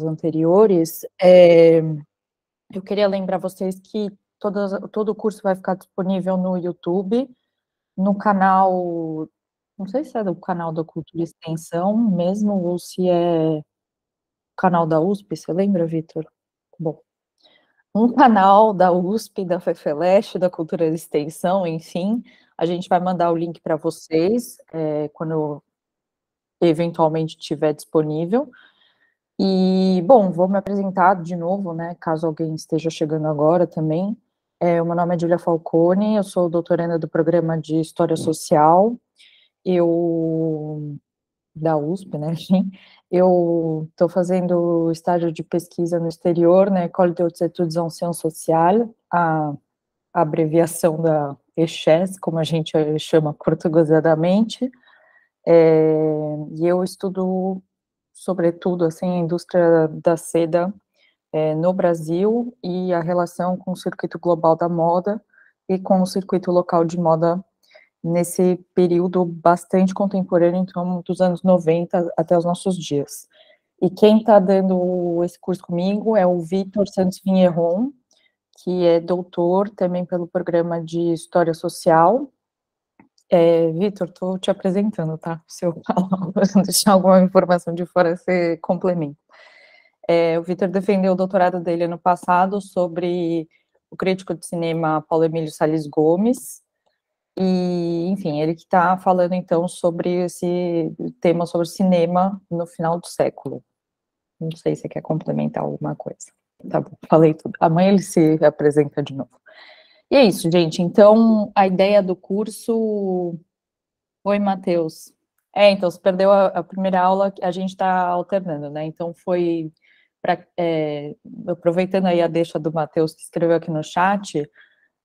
anteriores, é, eu queria lembrar vocês que todas, todo o curso vai ficar disponível no YouTube, no canal, não sei se é do canal da Cultura Extensão mesmo, ou se é o canal da USP, você lembra, Vitor? Bom, um canal da USP, da FEFELESH, da Cultura Extensão, enfim, a gente vai mandar o link para vocês, é, quando eventualmente estiver disponível, e, bom, vou me apresentar de novo, né, caso alguém esteja chegando agora também. É, meu nome é Julia Falcone, eu sou doutoranda do programa de História Social, eu, da USP, né, eu estou fazendo estágio de pesquisa no exterior, na né, École de Hautes Études en Sciences Sociales, a, a abreviação da ECHES, como a gente chama portuguesadamente, é, e eu estudo sobretudo, assim, a indústria da seda é, no Brasil e a relação com o circuito global da moda e com o circuito local de moda nesse período bastante contemporâneo, então, dos anos 90 até os nossos dias. E quem está dando esse curso comigo é o Vitor Santos Vinheron, que é doutor também pelo programa de História Social é, Vitor, estou te apresentando, tá? Se eu falar, deixar alguma informação de fora, você complementa. É, o Vitor defendeu o doutorado dele ano passado sobre o crítico de cinema Paulo Emílio Salles Gomes, e, enfim, ele que está falando, então, sobre esse tema sobre cinema no final do século. Não sei se você quer complementar alguma coisa. Tá bom, falei tudo. Amanhã ele se apresenta de novo. E é isso, gente. Então, a ideia do curso. Oi, Matheus. É, então, você perdeu a, a primeira aula, a gente está alternando, né? Então, foi. Pra, é, aproveitando aí a deixa do Matheus, que escreveu aqui no chat,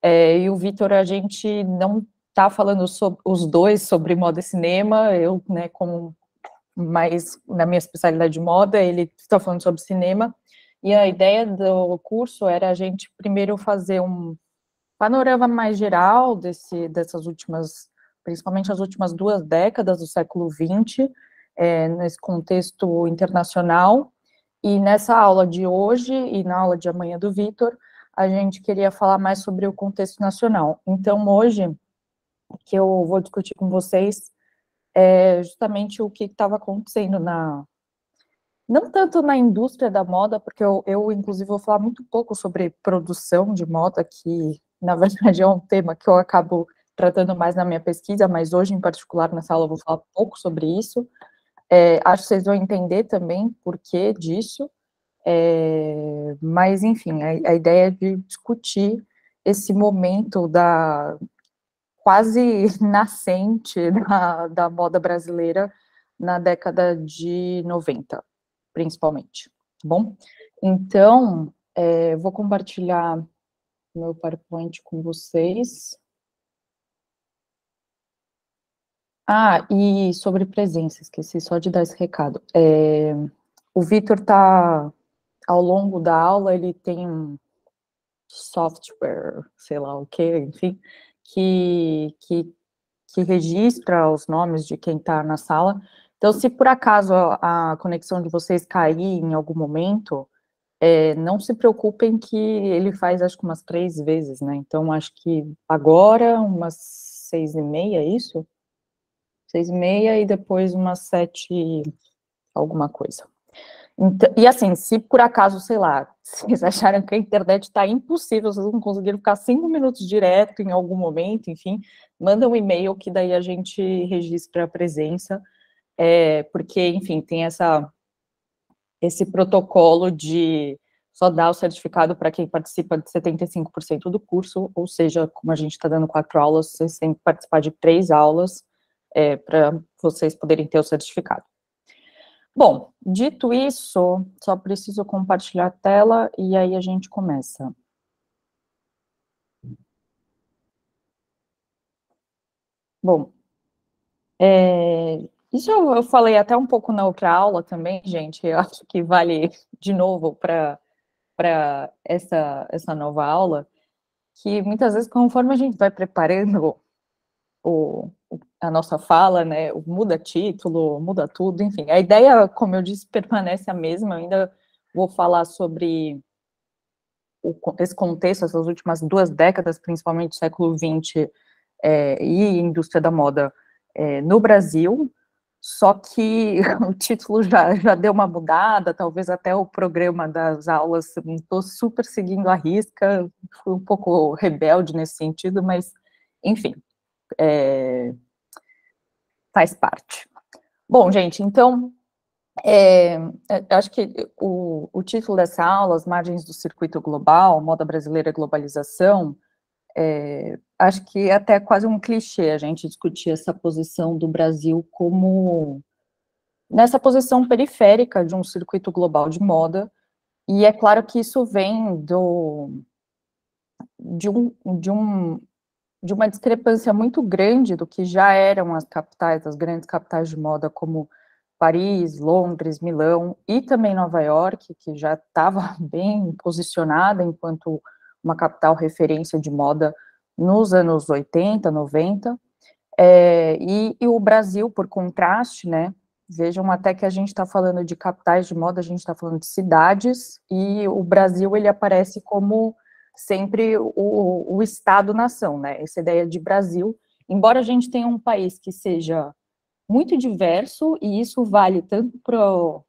é, e o Vitor, a gente não está falando sobre, os dois sobre moda e cinema, eu, né, como mais na minha especialidade de moda, ele está falando sobre cinema, e a ideia do curso era a gente primeiro fazer um panorama mais geral desse, dessas últimas, principalmente as últimas duas décadas do século XX, é, nesse contexto internacional. E nessa aula de hoje e na aula de amanhã do Vitor, a gente queria falar mais sobre o contexto nacional. Então, hoje, o que eu vou discutir com vocês é justamente o que estava acontecendo na. Não tanto na indústria da moda, porque eu, eu, inclusive, vou falar muito pouco sobre produção de moda, que na verdade é um tema que eu acabo tratando mais na minha pesquisa, mas hoje, em particular, nessa aula, eu vou falar pouco sobre isso. É, acho que vocês vão entender também por que disso, é, mas, enfim, a, a, ideia é de discutir esse momento da quase nascente da, da moda brasileira na década de 90, principalmente, bom? Então, é, vou compartilhar meu PowerPoint com vocês. Ah, e sobre presença, esqueci só de dar esse recado. É, o Vitor está, ao longo da aula, ele tem um software, sei lá o que, enfim, que, que, que registra os nomes de quem está na sala. Então, se por acaso a, a conexão de vocês cair em algum momento, é, não se preocupem que ele faz, acho que umas três vezes, né? Então, acho que agora, umas seis e meia, é isso? Seis e meia e depois umas sete, alguma coisa. Então, e assim, se por acaso, sei lá, vocês acharam que a internet está impossível, vocês não conseguiram ficar cinco minutos direto em algum momento, enfim, manda um e-mail que daí a gente registra a presença, é, porque, enfim, tem essa esse protocolo de só dar o certificado para quem participa de 75% do curso, ou seja, como a gente está dando quatro aulas, vocês têm que participar de três aulas é, para vocês poderem ter o certificado. Bom, dito isso, só preciso compartilhar a tela e aí a gente começa. Bom, é, isso eu, falei até um pouco na outra aula também, gente. Eu acho que vale de novo para essa essa nova aula, que muitas vezes conforme a gente vai preparando o, a nossa fala, né, muda título, muda tudo, enfim. A ideia, como eu disse, permanece a mesma. Eu ainda vou falar sobre o, esse contexto, essas últimas duas décadas, principalmente século XX é, e indústria da moda é, no Brasil, só que o título já, já deu uma mudada, talvez até o programa das aulas, estou super seguindo a risca, fui um pouco rebelde nesse sentido, mas, enfim, é, faz parte. Bom, gente, então, é, é, acho que o, o, título dessa aula, As Margens do Circuito Global, Moda Brasileira e Globalização, é, acho que é até quase um clichê a gente discutir essa posição do Brasil como nessa posição periférica de um circuito global de moda, e é claro que isso vem do, de, um, de, um, de uma discrepância muito grande do que já eram as capitais, as grandes capitais de moda, como Paris, Londres, Milão e também Nova York, que já estava bem posicionada enquanto uma capital referência de moda nos anos 80, 90, é, e, e, o Brasil, por contraste, né, vejam até que a gente está falando de capitais de moda, a gente está falando de cidades, e o Brasil, ele aparece como sempre o, o Estado-nação, né, essa ideia de Brasil, embora a gente tenha um país que seja muito diverso, e isso vale tanto para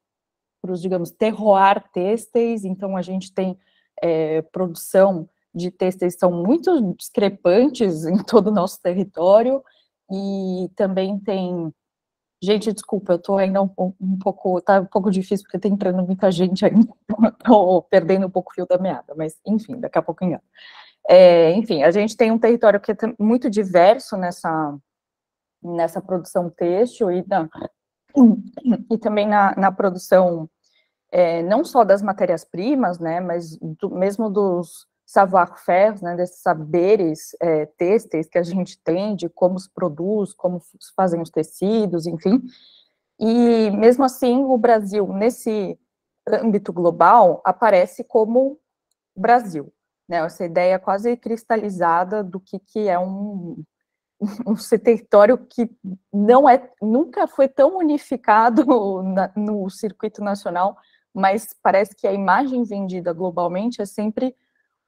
os, digamos, terroir têxteis, então a gente tem é, produção de têxteis são muito discrepantes em todo o nosso território, e também tem Gente, desculpa, eu estou ainda um, um, pouco, tá um pouco difícil porque está entrando muita gente ainda, estou perdendo um pouco o fio da meada, mas enfim, daqui a pouco. É, enfim, a gente tem um território que é muito diverso nessa, nessa produção têxtil e, na, e também na, na produção é, não só das matérias-primas, né, mas do, mesmo dos savoir-faire, né, desses saberes é, têxteis que a gente tem, de como se produz, como se fazem os tecidos, enfim. E mesmo assim, o Brasil, nesse âmbito global, aparece como Brasil, né, essa ideia quase cristalizada do que, que é um, um território que não é, nunca foi tão unificado na, no circuito nacional, mas parece que a imagem vendida globalmente é sempre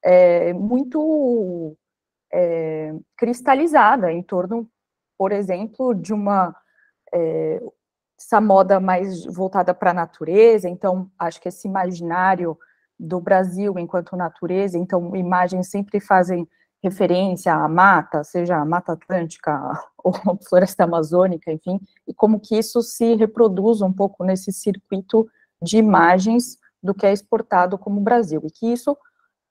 é, muito é, cristalizada em torno, por exemplo, de uma é, essa moda mais voltada para a natureza. Então, acho que esse imaginário do Brasil enquanto natureza, então imagens sempre fazem referência à mata, seja a Mata Atlântica ou Floresta Amazônica, enfim, e como que isso se reproduz um pouco nesse circuito de imagens do que é exportado como Brasil, e que isso,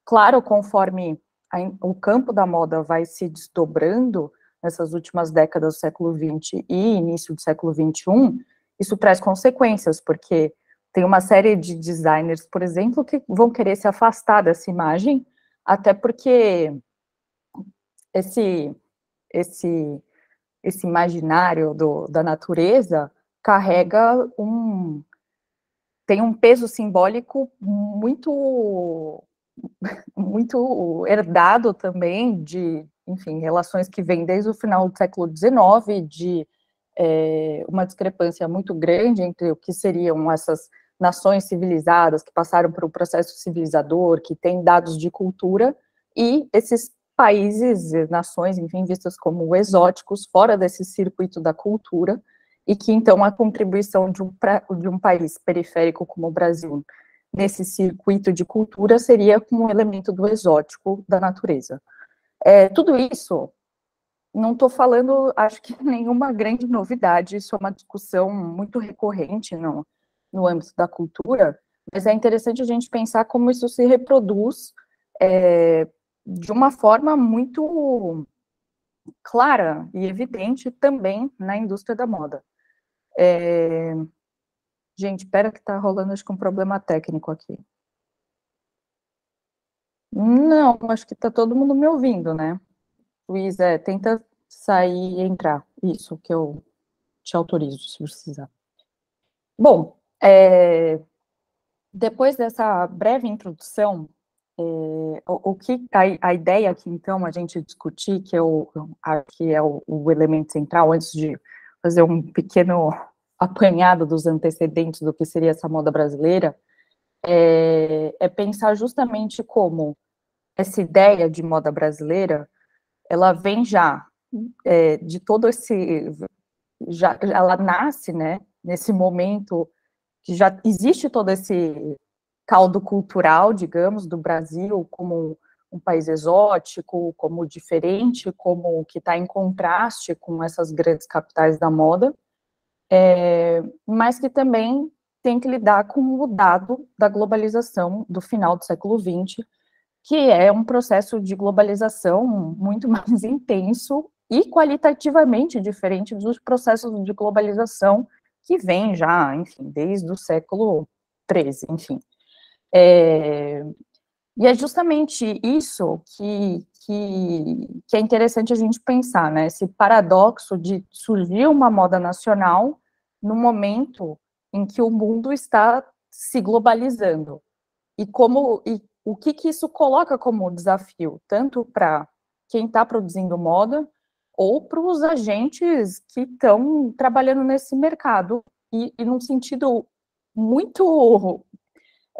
claro, conforme a, o campo da moda vai se desdobrando nessas últimas décadas do século XX e início do século XXI, isso traz consequências, porque tem uma série de designers, por exemplo, que vão querer se afastar dessa imagem, até porque esse, esse, esse imaginário do, da natureza carrega um tem um peso simbólico muito muito herdado também de, enfim, relações que vêm desde o final do século XIX, de é, uma discrepância muito grande entre o que seriam essas nações civilizadas que passaram por um processo civilizador, que têm dados de cultura, e esses países, nações, enfim, vistas como exóticos, fora desse circuito da cultura, e que então a contribuição de um, pra, de um país periférico como o Brasil nesse circuito de cultura seria como um elemento do exótico da natureza. É, tudo isso, não estou falando, acho que nenhuma grande novidade, isso é uma discussão muito recorrente no, no âmbito da cultura, mas é interessante a gente pensar como isso se reproduz é, de uma forma muito clara e evidente também na indústria da moda. É... Gente, espera que está rolando acho que um problema técnico aqui. Não, acho que está todo mundo me ouvindo, né? Luiz, é, tenta sair e entrar. Isso, que eu te autorizo, se precisar. Bom, é, depois dessa breve introdução, é, o, o, que a, a, ideia aqui, então, a gente discutir, que, eu, que é o, o, elemento central, antes de fazer um pequeno apanhado dos antecedentes do que seria essa moda brasileira, é, é pensar justamente como essa ideia de moda brasileira, ela vem já é, de todo esse, já, ela nasce, né, nesse momento que já existe todo esse caldo cultural, digamos, do Brasil como um país exótico, como diferente, como que está em contraste com essas grandes capitais da moda, é, mas que também tem que lidar com o dado da globalização do final do século XX, que é um processo de globalização muito mais intenso e qualitativamente diferente dos processos de globalização que vem já, enfim, desde o século XIII, enfim. É, e é justamente isso que, que, que, é interessante a gente pensar, né? Esse paradoxo de surgir uma moda nacional no momento em que o mundo está se globalizando. E como e o que, que isso coloca como desafio, tanto para quem está produzindo moda, ou para os agentes que estão trabalhando nesse mercado, e, e num sentido muito,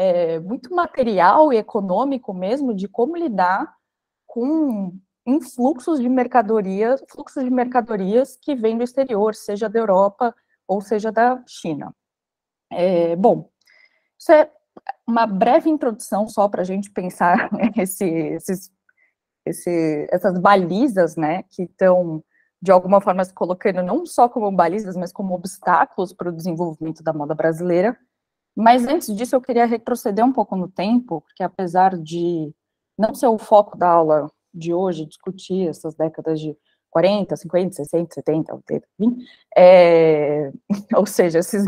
é, muito material e econômico mesmo, de como lidar com influxos de mercadorias, fluxos de mercadorias que vêm do exterior, seja da Europa ou seja da China. É, bom, isso é uma breve introdução só para a gente pensar esse, esses, esse, essas balizas, né, que estão de alguma forma se colocando não só como balizas, mas como obstáculos para o desenvolvimento da moda brasileira. Mas antes disso, eu queria retroceder um pouco no tempo, porque apesar de não ser o foco da aula de hoje discutir essas décadas de 40, 50, 60, 70, 80, 20, é, ou seja, esses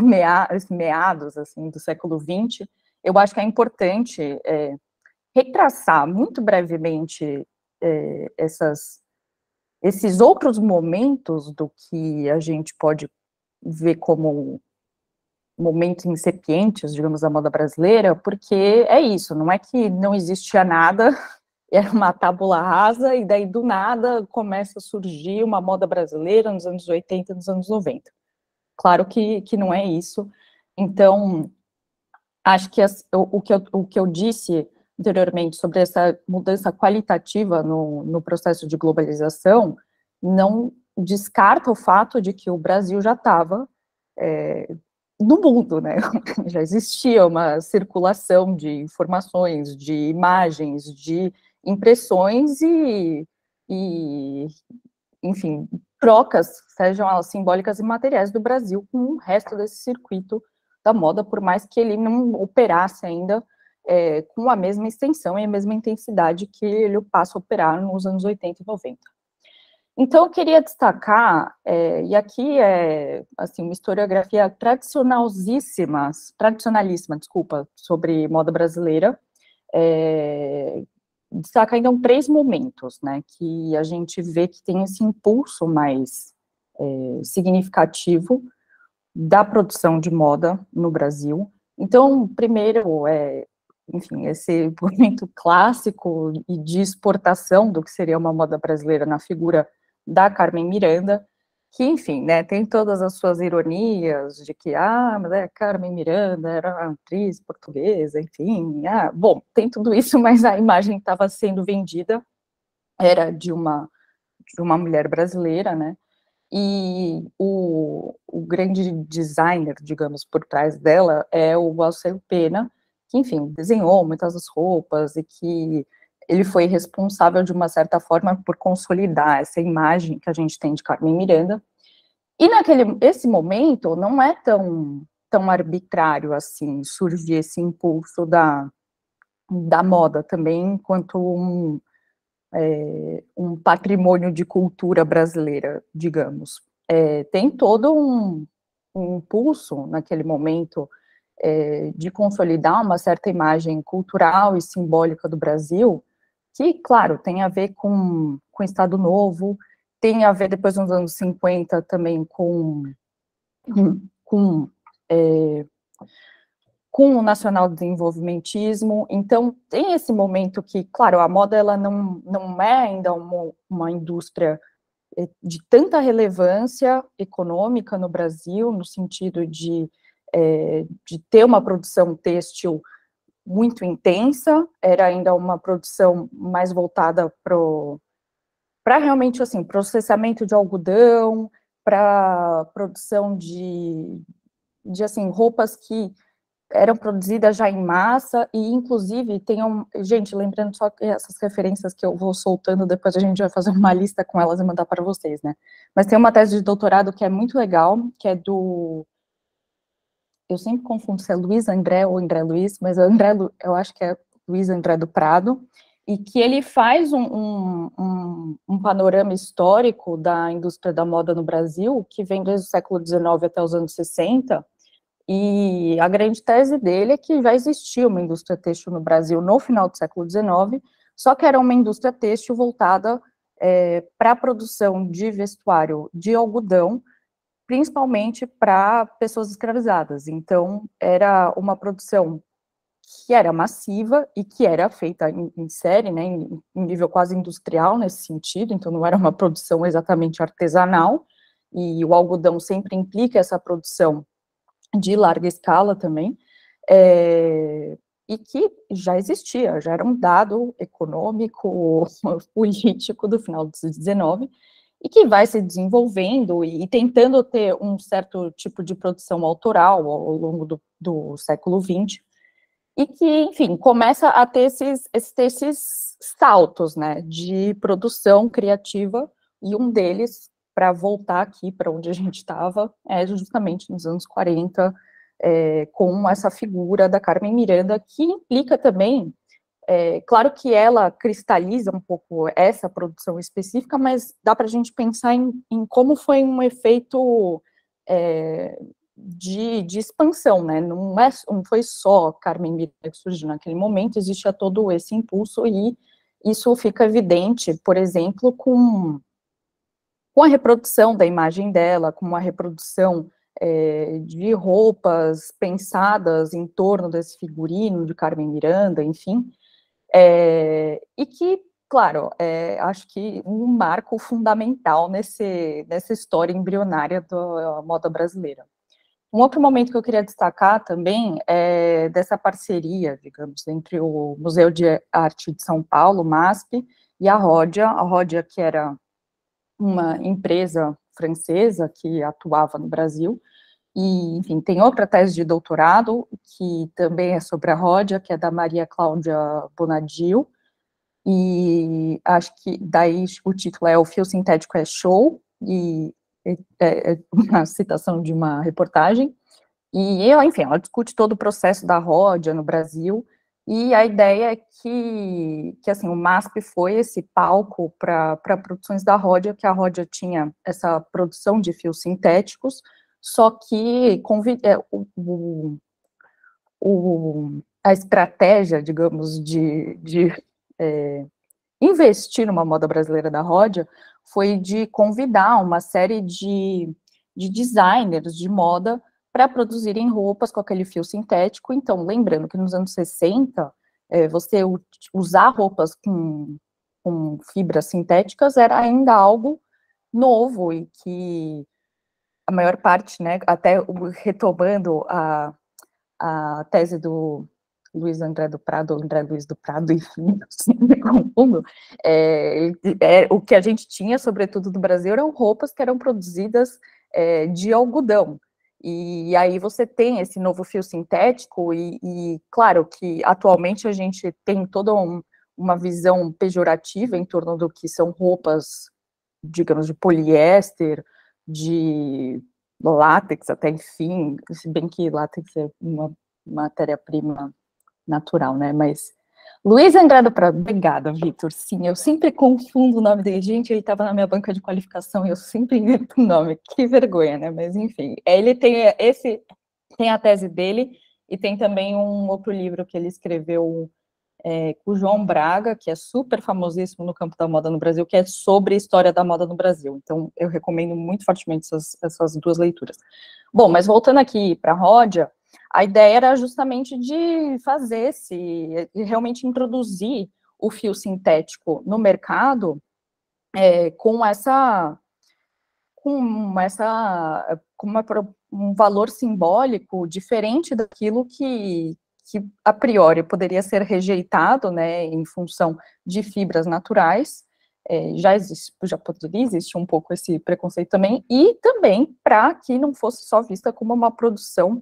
meados assim, do século XX, eu acho que é importante é, retraçar muito brevemente é, essas, esses outros momentos do que a gente pode ver como momentos incipientes, digamos, da moda brasileira, porque é isso, não é que não existia nada era uma tábula rasa, e daí do nada começa a surgir uma moda brasileira nos anos 80 nos anos 90. Claro que, que não é isso. Então, acho que as, o, o, que eu, o que eu disse anteriormente sobre essa mudança qualitativa no, no processo de globalização não descarta o fato de que o Brasil já estava é, no mundo, né? Já existia uma circulação de informações, de imagens, de impressões e, e, enfim, trocas, sejam elas simbólicas e materiais do Brasil com o resto desse circuito da moda, por mais que ele não operasse ainda é, com a mesma extensão e a mesma intensidade que ele passa a operar nos anos 80 e 90. Então, eu queria destacar, é, e aqui é, assim, uma historiografia tradicionalíssima, tradicionalíssima, desculpa, sobre moda brasileira, é, destaca então três momentos, né, que a gente vê que tem esse impulso mais é, significativo da produção de moda no Brasil. Então, primeiro é, enfim, esse momento clássico e de exportação do que seria uma moda brasileira na figura da Carmen Miranda, que, enfim, né, tem todas as suas ironias de que, ah, mas é Carmen Miranda era atriz portuguesa, enfim, ah, bom, tem tudo isso, mas a imagem estava sendo vendida era de uma de uma mulher brasileira, né, e o, o grande designer, digamos, por trás dela é o Alceu Pena, que, enfim, desenhou muitas das roupas e que ele foi responsável, de uma certa forma, por consolidar essa imagem que a gente tem de Carmen Miranda. E naquele esse momento não é tão tão arbitrário assim surgir esse impulso da, da moda também quanto um, é, um patrimônio de cultura brasileira, digamos. É, tem todo um, um impulso naquele momento é, de consolidar uma certa imagem cultural e simbólica do Brasil, que, claro, tem a ver com, com o Estado Novo, tem a ver depois nos anos 50 também com, com, é, com o nacional desenvolvimentismo, então tem esse momento que, claro, a moda ela não, não é ainda uma, uma indústria é, de tanta relevância econômica no Brasil, no sentido de, é, de ter uma produção têxtil muito intensa, era ainda uma produção mais voltada para realmente assim, processamento de algodão, para produção de, de assim, roupas que eram produzidas já em massa e inclusive tem um, gente, lembrando só que essas referências que eu vou soltando, depois a gente vai fazer uma lista com elas e mandar para vocês, né? Mas tem uma tese de doutorado que é muito legal, que é do eu sempre confundo se é Luiz André ou André Luiz, mas André, eu acho que é Luiz André do Prado, e que ele faz um, um, um, um, panorama histórico da indústria da moda no Brasil, que vem desde o século XIX até os anos 60, e a grande tese dele é que já existia uma indústria têxtil no Brasil no final do século XIX, só que era uma indústria têxtil voltada é, para a produção de vestuário de algodão, principalmente para pessoas escravizadas. Então, era uma produção que era massiva e que era feita em, em série, né, em, em, nível quase industrial nesse sentido, então não era uma produção exatamente artesanal, e o algodão sempre implica essa produção de larga escala também, é, e que já existia, já era um dado econômico, político do final do 19 e que vai se desenvolvendo e, tentando ter um certo tipo de produção autoral ao, longo do, do século XX, e que, enfim, começa a ter esses, esses saltos, né, de produção criativa, e um deles, para voltar aqui para onde a gente estava, é justamente nos anos 40, é, com essa figura da Carmen Miranda, que implica também é, claro que ela cristaliza um pouco essa produção específica, mas dá para a gente pensar em, em, como foi um efeito é, de, de, expansão, né? Não, é, não foi só Carmen Miranda que surgiu naquele momento, existia todo esse impulso e isso fica evidente, por exemplo, com, com a reprodução da imagem dela, com a reprodução é, de roupas pensadas em torno desse figurino de Carmen Miranda, enfim, é, e que, claro, é, acho que um marco fundamental nesse, nessa história embrionária da moda brasileira. Um outro momento que eu queria destacar também é dessa parceria, digamos, entre o Museu de Arte de São Paulo, MASP, e a Ródia, a Ródia que era uma empresa francesa que atuava no Brasil, e, enfim, tem outra tese de doutorado, que também é sobre a Ródia, que é da Maria Cláudia Bonadil, e acho que daí o título é O Fio Sintético é Show, e é, é uma citação de uma reportagem, e, enfim, ela discute todo o processo da Ródia no Brasil, e a ideia é que, que assim, o MASP foi esse palco para produções da Ródia, que a Ródia tinha essa produção de fios sintéticos, só que é, o, o, a estratégia, digamos, de, de é, investir numa moda brasileira da Ródia foi de convidar uma série de, de designers de moda para produzirem roupas com aquele fio sintético. Então, lembrando que nos anos 60, é, você usar roupas com, com fibras sintéticas era ainda algo novo e que maior parte, né, até retomando a, a tese do Luiz André do Prado, André Luiz do Prado, enfim, me confundo, é, é, o que a gente tinha, sobretudo no Brasil, eram roupas que eram produzidas é, de algodão, e aí você tem esse novo fio sintético, e, e claro que atualmente a gente tem toda um, uma visão pejorativa em torno do que são roupas, digamos, de poliéster, de látex até enfim, se bem que látex é uma matéria-prima natural, né, mas Luiz Andrade Prado, obrigada, Vitor, sim, eu sempre confundo o nome dele, gente, ele estava na minha banca de qualificação e eu sempre invento o nome, que vergonha, né, mas enfim, ele tem esse, tem a tese dele, e tem também um outro livro que ele escreveu é, com o João Braga, que é super famosíssimo no campo da moda no Brasil, que é sobre a história da moda no Brasil. Então, eu recomendo muito fortemente essas, essas duas leituras. Bom, mas voltando aqui para a Ródia, a ideia era justamente de fazer de realmente introduzir o fio sintético no mercado é, com essa com essa com uma, um valor simbólico diferente daquilo que, que a priori poderia ser rejeitado, né, em função de fibras naturais, é, já existe, já poderia existir um pouco esse preconceito também, e também para que não fosse só vista como uma produção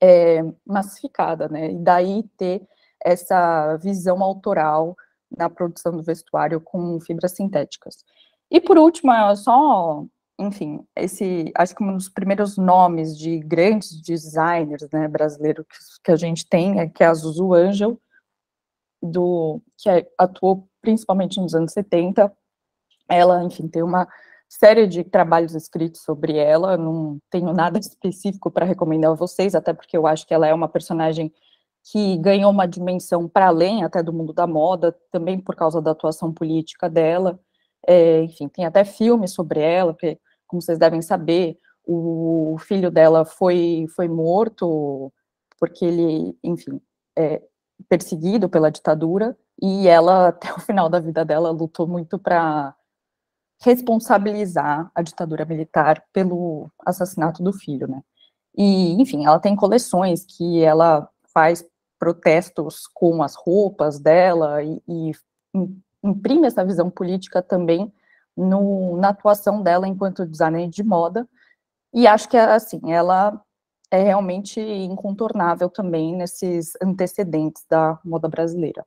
é, massificada, né, e daí ter essa visão autoral na produção do vestuário com fibras sintéticas. E por último, é só, enfim, esse, acho que um dos primeiros nomes de grandes designers, né, brasileiros que, que a gente tem, é que é a Zuzu Angel, do, que é, atuou principalmente nos anos 70, ela, enfim, tem uma série de trabalhos escritos sobre ela, não tenho nada específico para recomendar a vocês, até porque eu acho que ela é uma personagem que ganhou uma dimensão para além até do mundo da moda, também por causa da atuação política dela. É, enfim, tem até filmes sobre ela, porque, como vocês devem saber, o filho dela foi, foi morto porque ele, enfim, é perseguido pela ditadura, e ela, até o final da vida dela, lutou muito para responsabilizar a ditadura militar pelo assassinato do filho, né? E, enfim, ela tem coleções que ela faz protestos com as roupas dela e, e imprime essa visão política também no, na atuação dela enquanto designer de moda. E acho que, assim, ela é realmente incontornável também nesses antecedentes da moda brasileira.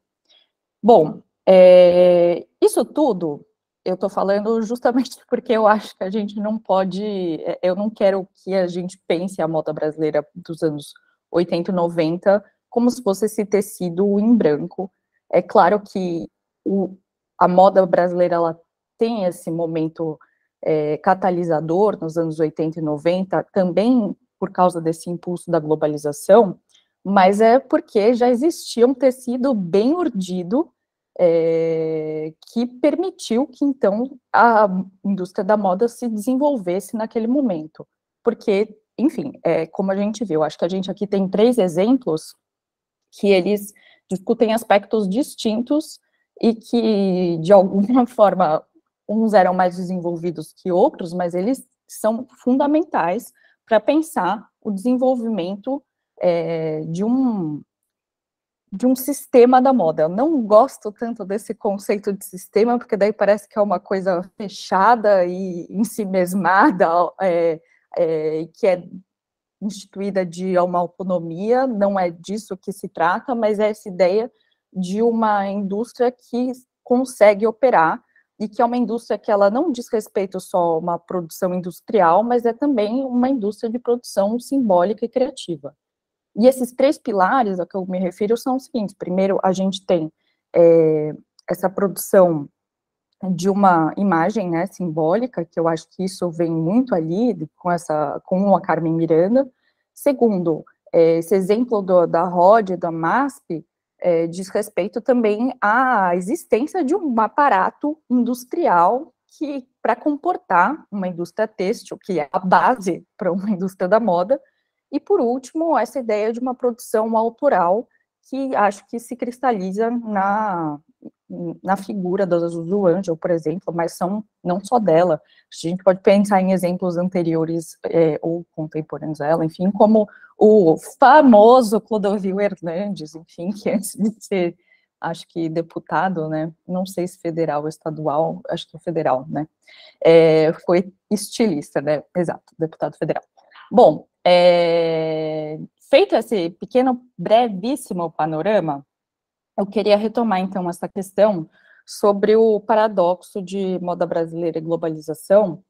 Bom, é, isso tudo eu estou falando justamente porque eu acho que a gente não pode, é, eu não quero que a gente pense a moda brasileira dos anos 80 e 90 como se fosse esse tecido em branco. É claro que o, a moda brasileira ela tem esse momento é, catalisador nos anos 80 e 90, também por causa desse impulso da globalização, mas é porque já existia um tecido bem urdido é, que permitiu que então a indústria da moda se desenvolvesse naquele momento. Porque, enfim, é, como a gente viu, acho que a gente aqui tem três exemplos que eles discutem aspectos distintos e que, de alguma forma, uns eram mais desenvolvidos que outros, mas eles são fundamentais para pensar o desenvolvimento é, de um de um sistema da moda. Eu não gosto tanto desse conceito de sistema, porque daí parece que é uma coisa fechada e em si mesmada, é, é, que é instituída de uma autonomia, não é disso que se trata, mas é essa ideia de uma indústria que consegue operar e que é uma indústria que ela não diz respeito só a uma produção industrial, mas é também uma indústria de produção simbólica e criativa. E esses três pilares a que eu me refiro são os seguintes: primeiro, a gente tem é, essa produção de uma imagem né, simbólica, que eu acho que isso vem muito ali com essa com a Carmen Miranda. Segundo, é, esse exemplo do, da ROD, da MASP, é, diz respeito também à existência de um aparato industrial que, para comportar uma indústria têxtil, que é a base para uma indústria da moda, e por último, essa ideia de uma produção autoral que acho que se cristaliza na, na figura da Zuzu Angel, por exemplo, mas são não só dela. A gente pode pensar em exemplos anteriores é, ou contemporâneos dela, enfim, como o famoso Clodovil Hernandes, enfim, que antes de ser, acho que deputado, né, não sei se federal ou estadual, acho que federal, né, é, foi estilista, né, exato, deputado federal. Bom, é, feito esse pequeno, brevíssimo panorama, eu queria retomar, então, essa questão sobre o paradoxo de moda brasileira e globalização,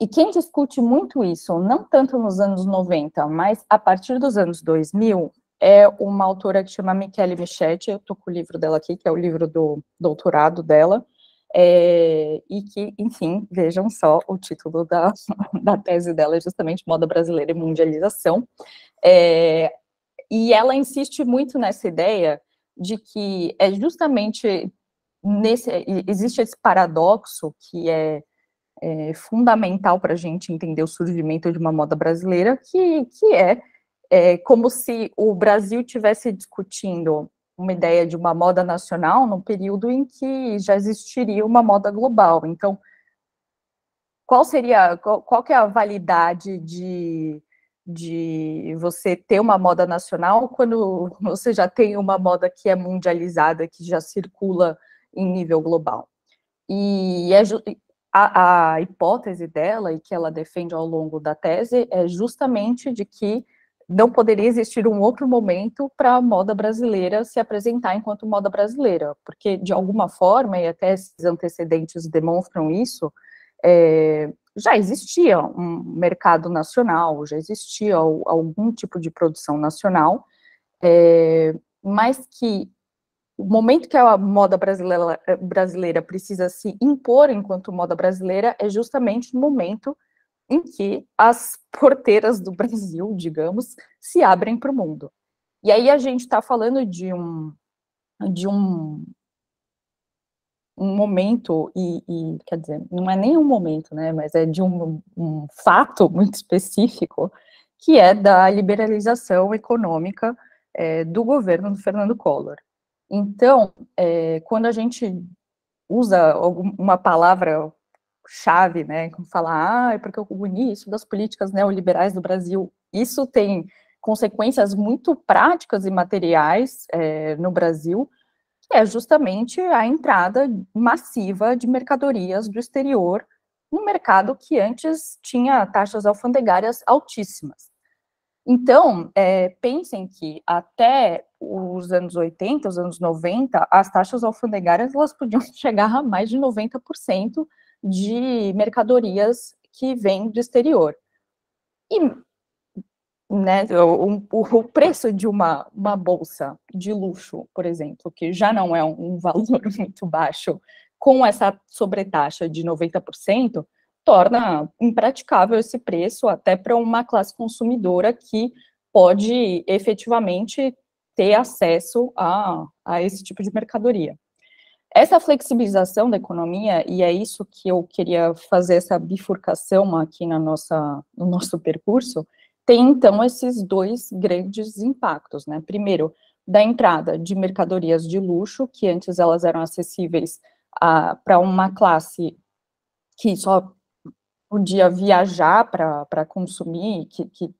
e quem discute muito isso, não tanto nos anos 90, mas a partir dos anos 2000, é uma autora que chama Michele Michetti, eu estou com o livro dela aqui, que é o livro do doutorado dela, é, e que, enfim, vejam só, o título da, da tese dela é justamente Moda Brasileira e Mundialização, é, e ela insiste muito nessa ideia de que é justamente nesse, existe esse paradoxo que é é, fundamental para a gente entender o surgimento de uma moda brasileira, que, que é, é como se o Brasil tivesse discutindo uma ideia de uma moda nacional no período em que já existiria uma moda global. Então, qual seria, qual, qual é a validade de, de você ter uma moda nacional quando você já tem uma moda que é mundializada, que já circula em nível global. E é a, a hipótese dela, e que ela defende ao longo da tese, é justamente de que não poderia existir um outro momento para a moda brasileira se apresentar enquanto moda brasileira, porque de alguma forma, e até esses antecedentes demonstram isso, é, já existia um mercado nacional, já existia algum tipo de produção nacional, é, mas que o momento que a moda brasileira, brasileira precisa se impor enquanto moda brasileira é justamente no momento em que as porteiras do Brasil, digamos, se abrem para o mundo. E aí a gente está falando de um de um, um momento e, e, quer dizer, não é nem um momento, né, mas é de um, um fato muito específico que é da liberalização econômica é, do governo do Fernando Collor. Então, é, quando a gente usa uma palavra chave, né, como falar, ah, é porque o início das políticas neoliberais do Brasil, isso tem consequências muito práticas e materiais é, no Brasil, é justamente a entrada massiva de mercadorias do exterior no mercado que antes tinha taxas alfandegárias altíssimas. Então, é, pensem que até os anos 80, os anos 90, as taxas alfandegárias elas podiam chegar a mais de 90% de mercadorias que vêm do exterior. E né, o, o, preço de uma, uma bolsa de luxo, por exemplo, que já não é um, um valor muito baixo, com essa sobretaxa de 90%, torna impraticável esse preço até para uma classe consumidora que pode efetivamente ter acesso a, a esse tipo de mercadoria. Essa flexibilização da economia, e é isso que eu queria fazer essa bifurcação aqui na nossa, no nosso percurso, tem então esses dois grandes impactos, né? Primeiro, da entrada de mercadorias de luxo, que antes elas eram acessíveis para uma classe que só podia viajar para consumir, que, que,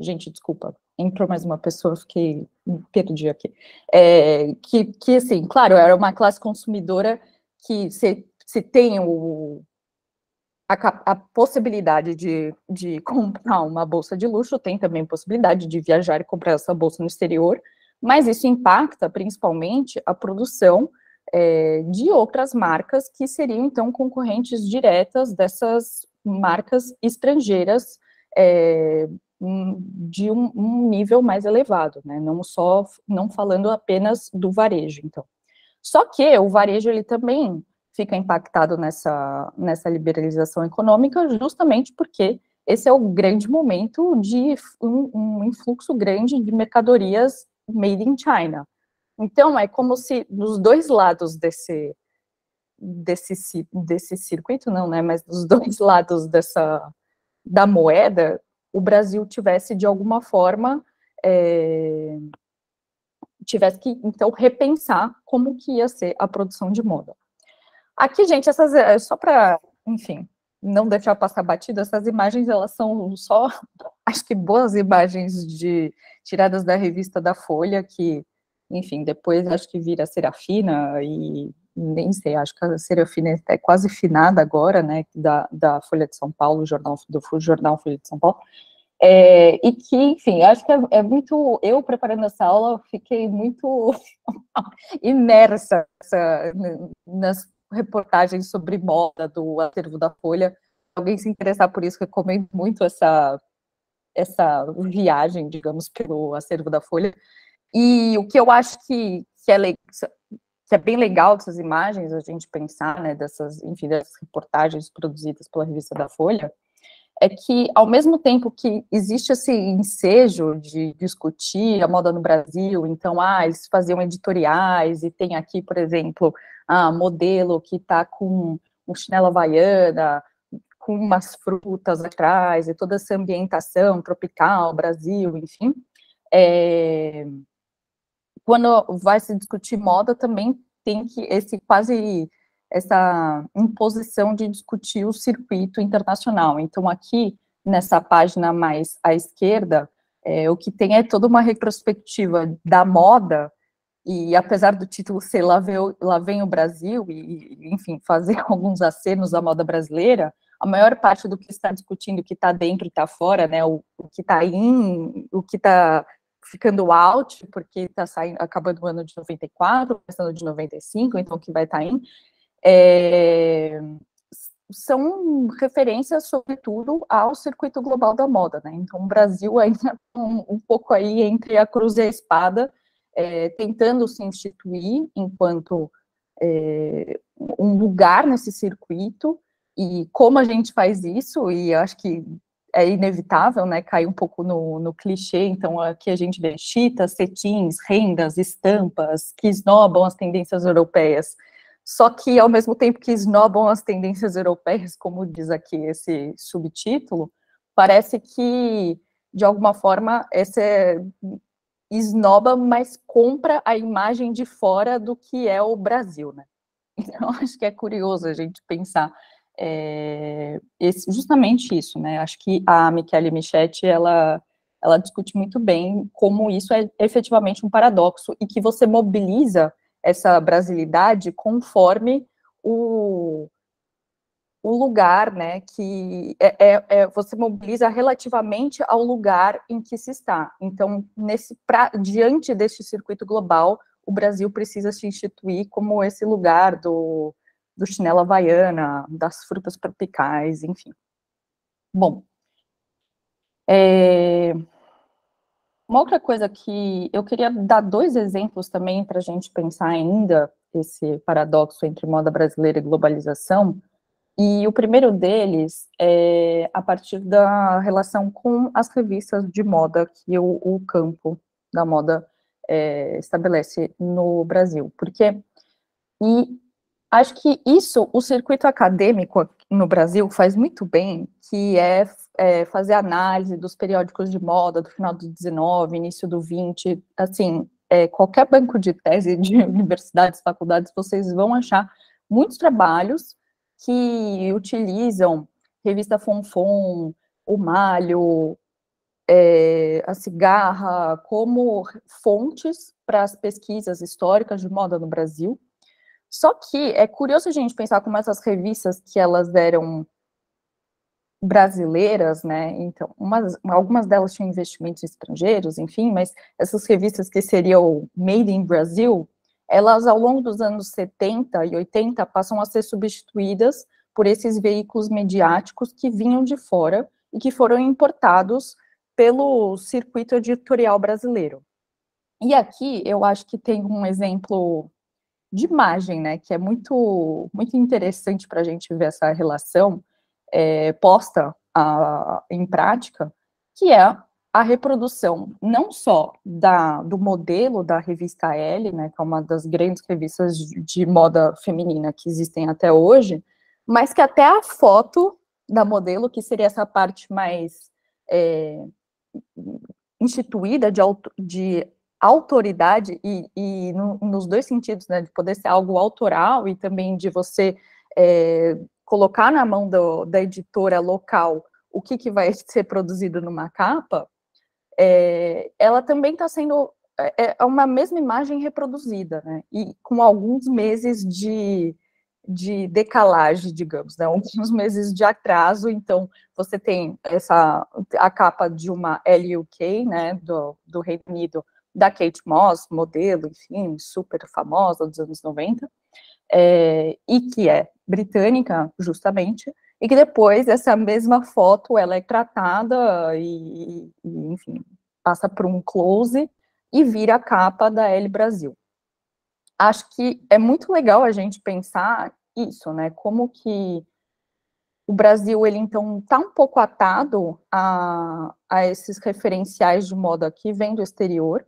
gente, desculpa, entrou mais uma pessoa, fiquei perdi aqui. É, que, que, assim, claro, era uma classe consumidora que se, se tem o, a, a, possibilidade de, de comprar uma bolsa de luxo, tem também possibilidade de viajar e comprar essa bolsa no exterior, mas isso impacta principalmente a produção é, de outras marcas que seriam, então, concorrentes diretas dessas marcas estrangeiras é, de um, um, nível mais elevado, né? Não só, não falando apenas do varejo, então. Só que o varejo, ele também fica impactado nessa, nessa liberalização econômica, justamente porque esse é o grande momento de um, um influxo grande de mercadorias made in China. Então, é como se dos dois lados desse, desse, desse circuito, não, né, mas dos dois lados dessa, da moeda, o Brasil tivesse, de alguma forma, é, tivesse que, então, repensar como que ia ser a produção de moda. Aqui, gente, essas, é, só para, enfim, não deixar passar batido, essas imagens, elas são só, acho que boas imagens de tiradas da revista da Folha, que, enfim, depois acho que vira Serafina e nem sei, acho que a Serafina é quase finada agora, né, da, da Folha de São Paulo, jornal, do Jornal Folha de São Paulo, é, e que, enfim, acho que é, é, muito, eu preparando essa aula, fiquei muito imersa essa, nas reportagens sobre moda do acervo da Folha, alguém se interessar por isso, recomendo muito essa, essa viagem, digamos, pelo acervo da Folha, e o que eu acho que, que é que é bem legal dessas imagens, a gente pensar, né, dessas, enfim, dessas reportagens produzidas pela revista da Folha, é que, ao mesmo tempo que existe esse ensejo de discutir a moda no Brasil, então, ah, eles faziam editoriais, e tem aqui, por exemplo, ah, modelo que está com um chinelo havaiana, com umas frutas atrás, e toda essa ambientação tropical, Brasil, enfim, é, quando vai se discutir moda, também tem que esse quase essa imposição de discutir o circuito internacional. Então, aqui nessa página mais à esquerda, é, o que tem é toda uma retrospectiva da moda, e apesar do título ser Lá Vem, Lá Vem o Brasil, e, enfim, fazer alguns acenos da moda brasileira, a maior parte do que está discutindo, o que está dentro e está fora, né, o, o que está in, o que está ficando out, porque está acabando o ano de 94, começando de 95, então o que vai estar tá in, é, são referências, sobretudo, ao circuito global da moda, né? Então, o Brasil ainda um, um pouco aí entre a cruz e a espada, é, tentando se instituir enquanto é, um lugar nesse circuito, e como a gente faz isso, e acho que é inevitável, né, cair um pouco no, no clichê, então aqui a gente vê chitas, cetins, rendas, estampas, que esnobam as tendências europeias, só que ao mesmo tempo que esnobam as tendências europeias, como diz aqui esse subtítulo, parece que, de alguma forma, esse é, esnoba, mas compra a imagem de fora do que é o Brasil, né? Então, acho que é curioso a gente pensar é, esse, justamente isso, né? Acho que a Michele Michetti, ela, ela discute muito bem como isso é efetivamente um paradoxo e que você mobiliza essa brasilidade conforme o, o lugar, né, que é, é, é, você mobiliza relativamente ao lugar em que se está. Então, nesse pra, diante deste circuito global, o Brasil precisa se instituir como esse lugar do do chinelo havaiana, das frutas tropicais, enfim. Bom, é... uma outra coisa que eu queria dar dois exemplos também para a gente pensar ainda esse paradoxo entre moda brasileira e globalização, e o primeiro deles é a partir da relação com as revistas de moda que o, o campo da moda é, estabelece no Brasil, porque e Acho que isso o circuito acadêmico no Brasil faz muito bem, que é, é, fazer análise dos periódicos de moda do final do 19, início do 20, assim, é, qualquer banco de tese de universidades, faculdades, vocês vão achar muitos trabalhos que utilizam revista Fonfon, o Malho, é, a Cigarra, como fontes para as pesquisas históricas de moda no Brasil, só que é curioso a gente pensar como essas revistas que elas eram brasileiras, né? Então, umas, algumas delas tinham investimentos estrangeiros, enfim, mas essas revistas que seriam made in Brasil, elas ao longo dos anos 70 e 80 passam a ser substituídas por esses veículos mediáticos que vinham de fora e que foram importados pelo circuito editorial brasileiro. E aqui eu acho que tem um exemplo de imagem, né, que é muito, muito interessante para a gente ver essa relação é, posta a, em prática, que é a reprodução não só da, do modelo da revista Elle, né, que é uma das grandes revistas de, moda feminina que existem até hoje, mas que até a foto da modelo, que seria essa parte mais é, instituída de, de autoridade, e, e no, nos dois sentidos, né, de poder ser algo autoral e também de você é, colocar na mão do, da editora local o que, que vai ser produzido numa capa, é, ela também está sendo é, é uma mesma imagem reproduzida, né, e com alguns meses de, de decalagem, digamos, né, alguns meses de atraso, então você tem essa, a capa de uma LUK, né, do, do Reino Unido, da Kate Moss, modelo, enfim, super famosa dos anos 90, é, e que é britânica, justamente, e que depois essa mesma foto ela é tratada e, e enfim, passa por um close e vira a capa da L Brasil. Acho que é muito legal a gente pensar isso, né? Como que o Brasil, ele então está um pouco atado a, a esses referenciais de moda que vem do exterior,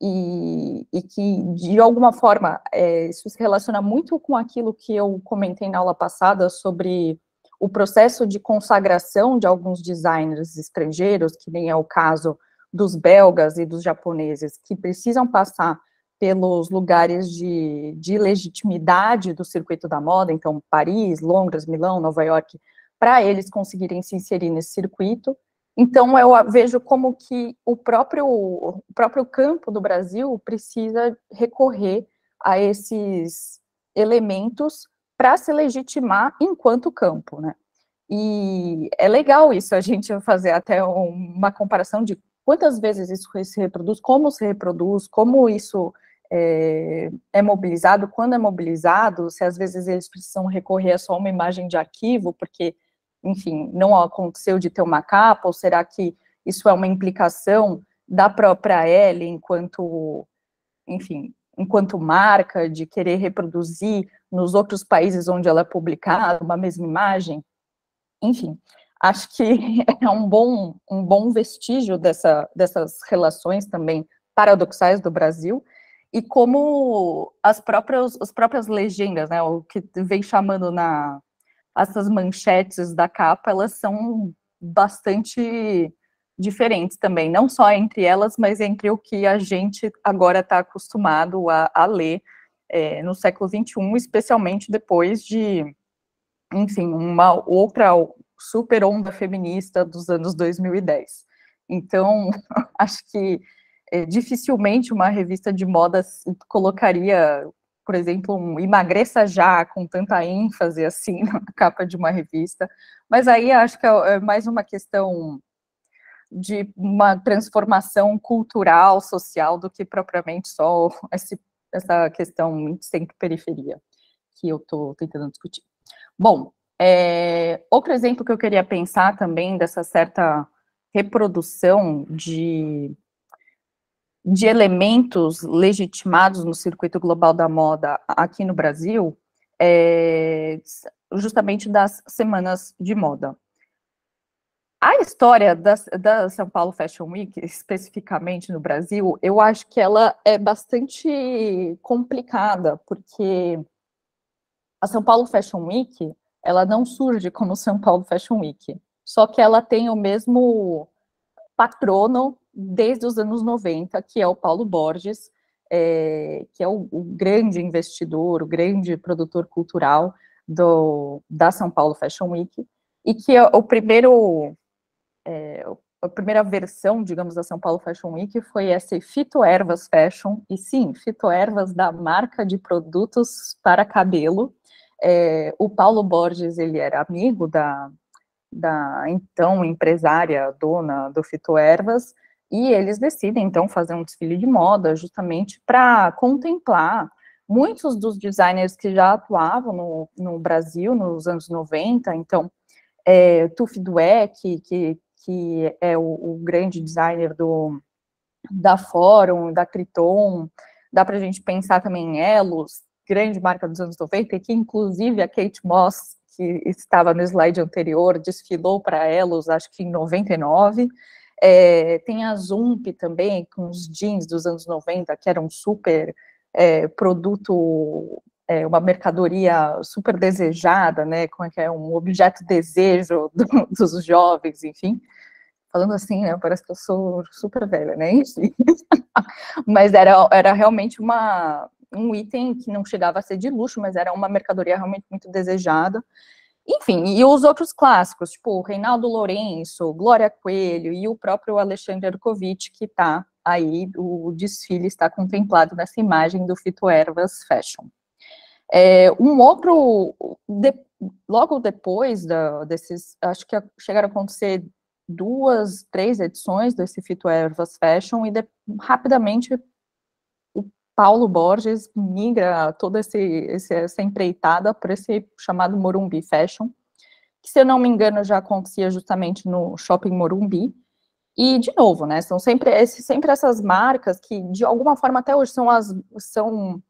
e, e, que, de alguma forma, é, isso se relaciona muito com aquilo que eu comentei na aula passada sobre o processo de consagração de alguns designers estrangeiros, que nem é o caso dos belgas e dos japoneses, que precisam passar pelos lugares de, de legitimidade do circuito da moda, então Paris, Londres, Milão, Nova York, para eles conseguirem se inserir nesse circuito. Então, eu vejo como que o próprio, o próprio campo do Brasil precisa recorrer a esses elementos para se legitimar enquanto campo, né? E é legal isso, a gente fazer até uma comparação de quantas vezes isso se reproduz, como se reproduz, como isso é, é, mobilizado, quando é mobilizado, se às vezes eles precisam recorrer a só uma imagem de arquivo, porque enfim, não aconteceu de ter uma capa, ou será que isso é uma implicação da própria L enquanto, enfim, enquanto marca, de querer reproduzir nos outros países onde ela é publicada uma mesma imagem? Enfim, acho que é um bom, um bom vestígio dessa, dessas relações também paradoxais do Brasil, e como as próprias, as próprias legendas, né, o que vem chamando na, essas manchetes da capa, elas são bastante diferentes também, não só entre elas, mas entre o que a gente agora está acostumado a, a ler é, no século XXI, especialmente depois de, enfim, uma outra super onda feminista dos anos 2010. Então, acho que é, dificilmente uma revista de moda colocaria por exemplo, um emagreça já com tanta ênfase assim na capa de uma revista, mas aí acho que é, é mais uma questão de uma transformação cultural, social, do que propriamente só esse, essa questão centro-periferia que eu estou tentando discutir. Bom, é, outro exemplo que eu queria pensar também dessa certa reprodução de de elementos legitimados no circuito global da moda aqui no Brasil, é, justamente das semanas de moda. A história da, da, São Paulo Fashion Week, especificamente no Brasil, eu acho que ela é bastante complicada, porque a São Paulo Fashion Week, ela não surge como São Paulo Fashion Week, só que ela tem o mesmo patrono desde os anos 90, que é o Paulo Borges, é, que é o, o, grande investidor, o grande produtor cultural do, da São Paulo Fashion Week, e que é o primeiro, é, a primeira versão, digamos, da São Paulo Fashion Week foi essa Fitoervas Fashion, e sim, Fitoervas da marca de produtos para cabelo. É, o Paulo Borges, ele era amigo da, da então empresária, dona do Fitoervas, e eles decidem, então, fazer um desfile de moda justamente para contemplar muitos dos designers que já atuavam no, no Brasil nos anos 90, então, é, Tuf Dweck, que, que é o, o, grande designer do, da Fórum, da Triton, dá para a gente pensar também em Elos, grande marca dos anos 90, e que inclusive a Kate Moss, que estava no slide anterior, desfilou para Elos, acho que em 99, é, tem a Zump também, com os jeans dos anos 90, que era um super é, produto, é, uma mercadoria super desejada, né, como é que é, um objeto desejo do, dos jovens, enfim. Falando assim, né, parece que eu sou super velha, né, mas era, era realmente uma, um item que não chegava a ser de luxo, mas era uma mercadoria realmente muito desejada, enfim, e os outros clássicos, tipo Reinaldo Lourenço, Glória Coelho e o próprio Alexandre Arkovitch, que está aí, o desfile está contemplado nessa imagem do Fito Ervas Fashion. É, um outro, de, logo depois da, desses, acho que chegaram a acontecer duas, três edições desse Fito Ervas Fashion, e de, rapidamente Paulo Borges migra toda esse, esse, essa empreitada para esse chamado Morumbi Fashion, que, se eu não me engano, já acontecia justamente no Shopping Morumbi. E, de novo, né, são sempre, sempre essas marcas que, de alguma forma, até hoje são, as, são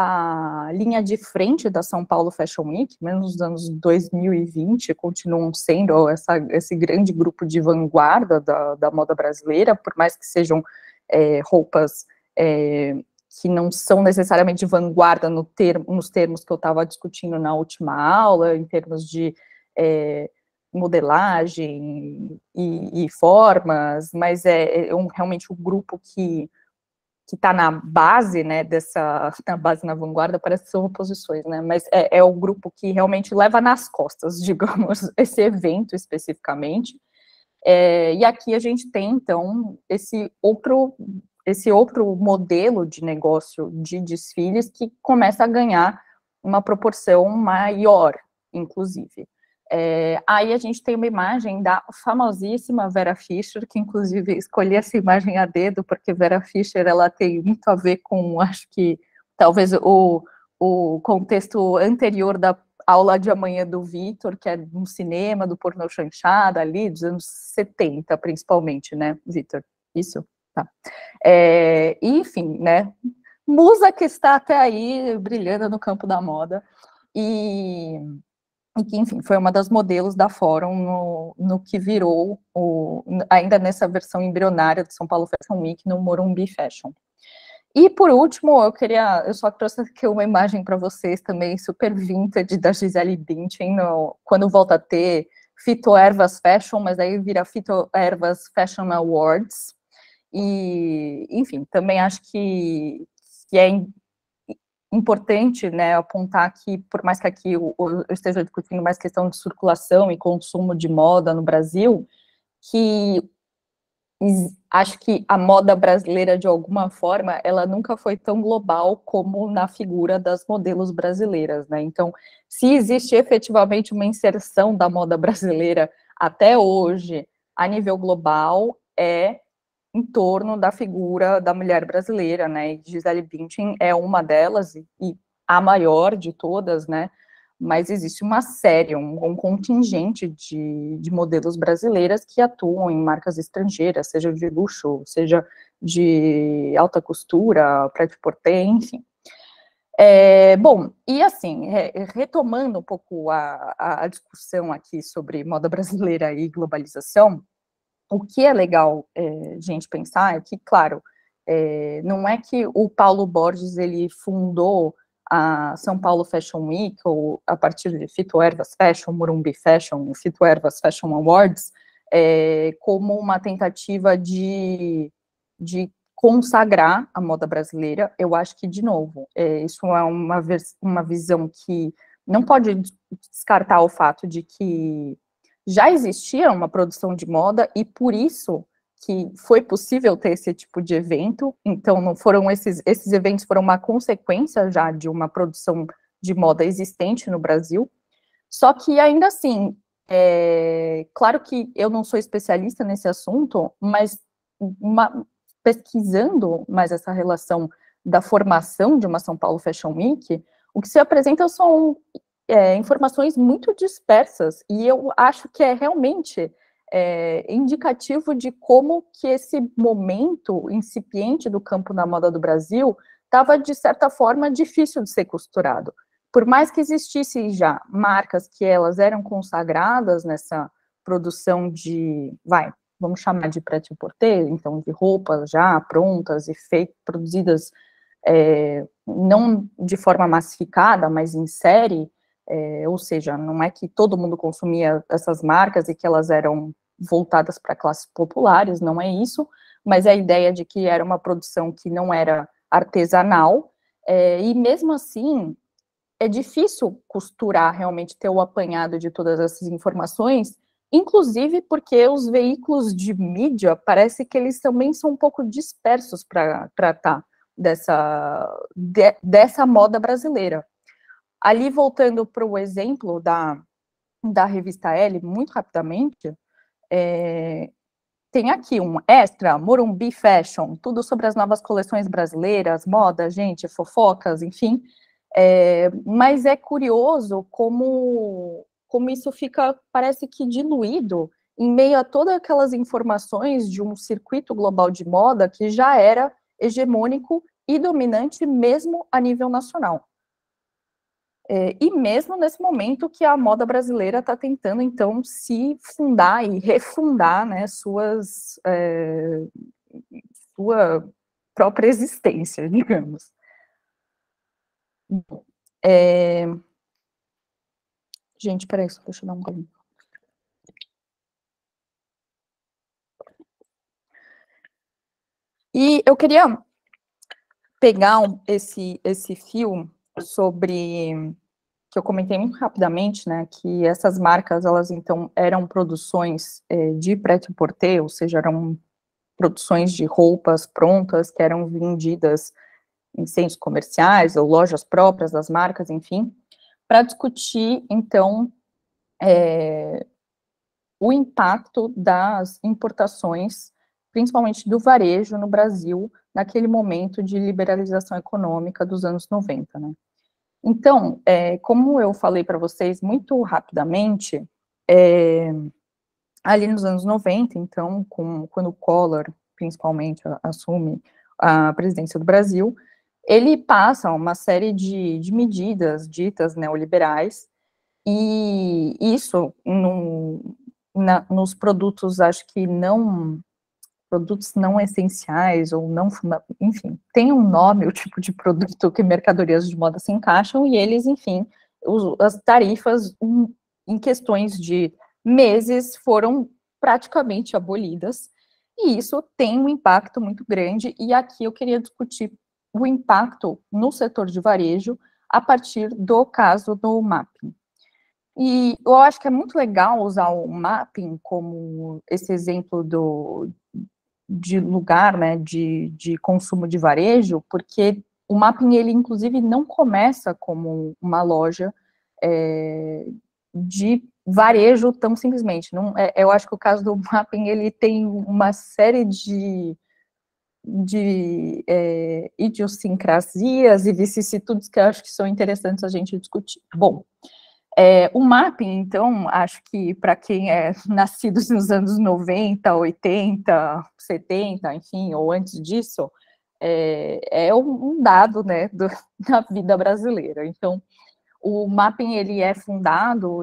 a linha de frente da São Paulo Fashion Week, menos nos anos 2020, continuam sendo essa, esse grande grupo de vanguarda da, da moda brasileira, por mais que sejam é, roupas é, que não são necessariamente vanguarda no termo, nos termos que eu estava discutindo na última aula, em termos de é, modelagem e, e, formas, mas é, é um, realmente um grupo que que está na base, né, dessa, na base na vanguarda, parece que são oposições, né, mas é, é o grupo que realmente leva nas costas, digamos, esse evento especificamente, é, e aqui a gente tem, então, esse outro, esse outro modelo de negócio de desfiles que começa a ganhar uma proporção maior, inclusive. É, aí a gente tem uma imagem da famosíssima Vera Fischer, que inclusive escolhi essa imagem a dedo, porque Vera Fischer ela tem muito a ver com, acho que, talvez o, o contexto anterior da aula de amanhã do Vitor, que é no cinema, do pornô chanchada, ali, dos anos 70, principalmente, né, Vitor? Isso? Tá. É, enfim, né, musa que está até aí brilhando no campo da moda, e e que, enfim, foi uma das modelos da Fórum no, no que virou, o, ainda nessa versão embrionária do São Paulo Fashion Week, no Morumbi Fashion. E, por último, eu queria, eu só trouxe aqui uma imagem para vocês também, super vintage, da Gisele Bündchen, no, quando volta a ter Fito Ervas Fashion, mas aí vira Fito Ervas Fashion Awards, e, enfim, também acho que, que é importante né, apontar que, por mais que aqui eu, esteja discutindo mais questão de circulação e consumo de moda no Brasil, que acho que a moda brasileira, de alguma forma, ela nunca foi tão global como na figura das modelos brasileiras, né? Então, se existe efetivamente uma inserção da moda brasileira até hoje a nível global, é em torno da figura da mulher brasileira, né? E Gisele Bündchen é uma delas e, a maior de todas, né? Mas existe uma série, um, um contingente de, de, modelos brasileiras que atuam em marcas estrangeiras, seja de luxo, seja de alta costura, prêt-à-porter, enfim. É, bom, e assim, retomando um pouco a, a discussão aqui sobre moda brasileira e globalização, o que é legal, é, gente, pensar é que, claro, é, não é que o Paulo Borges, ele fundou a São Paulo Fashion Week, ou a partir de Fito Ervas Fashion, Morumbi Fashion, Fito Ervas Fashion Awards, é, como uma tentativa de, de consagrar a moda brasileira, eu acho que, de novo, isso é uma, uma visão que não pode descartar o fato de que já existia uma produção de moda e por isso que foi possível ter esse tipo de evento. Então, não foram esses, esses eventos foram uma consequência já de uma produção de moda existente no Brasil. Só que ainda assim, é, claro que eu não sou especialista nesse assunto, mas uma, pesquisando mais essa relação da formação de uma São Paulo Fashion Week, o que se apresenta são é, informações muito dispersas, e eu acho que é realmente é, indicativo de como que esse momento incipiente do campo da moda do Brasil estava, de certa forma, difícil de ser costurado. Por mais que existissem já marcas que elas eram consagradas nessa produção de, vai, vamos chamar de prêt-à-porter, então de roupas já prontas e feitas, produzidas é, não de forma massificada, mas em série, é, ou seja, não é que todo mundo consumia essas marcas e que elas eram voltadas para classes populares, não é isso, mas é a ideia de que era uma produção que não era artesanal, é, e mesmo assim, é difícil costurar, realmente ter o apanhado de todas essas informações, inclusive porque os veículos de mídia parece que eles também são um pouco dispersos para tratar dessa, de, dessa moda brasileira. Ali, voltando para o exemplo da, da revista L, muito rapidamente, é, tem aqui um extra, Morumbi Fashion, tudo sobre as novas coleções brasileiras, moda, gente, fofocas, enfim. É, mas é curioso como, como isso fica, parece que diluído em meio a todas aquelas informações de um circuito global de moda que já era hegemônico e dominante mesmo a nível nacional. É, e mesmo nesse momento que a moda brasileira está tentando, então, se fundar e refundar né, suas, é, sua própria existência, digamos. É... Gente, peraí, só deixa eu dar um golinho. E eu queria pegar esse, esse fio sobre que eu comentei muito rapidamente, né, que essas marcas, elas então eram produções é, de prêt-à-porter, ou seja, eram produções de roupas prontas que eram vendidas em centros comerciais ou lojas próprias das marcas, enfim, para discutir, então, é, o impacto das importações, principalmente do varejo no Brasil, naquele momento de liberalização econômica dos anos 90, né. Então, é, como eu falei para vocês muito rapidamente, é, ali nos anos 90, então, com, quando o Collor, principalmente, assume a presidência do Brasil, ele passa uma série de, de medidas ditas neoliberais, e isso no, na, nos produtos, acho que não, produtos não essenciais, ou não, enfim, tem um nome, o tipo de produto que mercadorias de moda se encaixam, e eles, enfim, os, as tarifas em, em questões de meses foram praticamente abolidas, e isso tem um impacto muito grande, e aqui eu queria discutir o impacto no setor de varejo a partir do caso do mapping. E eu acho que é muito legal usar o mapping como esse exemplo do, de lugar, né, de, de consumo de varejo, porque o mapping, ele inclusive não começa como uma loja é, de varejo tão simplesmente. Não, é, eu acho que o caso do mapping ele tem uma série de, de é, idiosincrasias e vicissitudes que eu acho que são interessantes a gente discutir. Bom, é, o mapping, então, acho que para quem é nascido nos anos 90, 80, 70, enfim, ou antes disso, é, é um dado, né, do, da vida brasileira. Então, o mapping ele é fundado,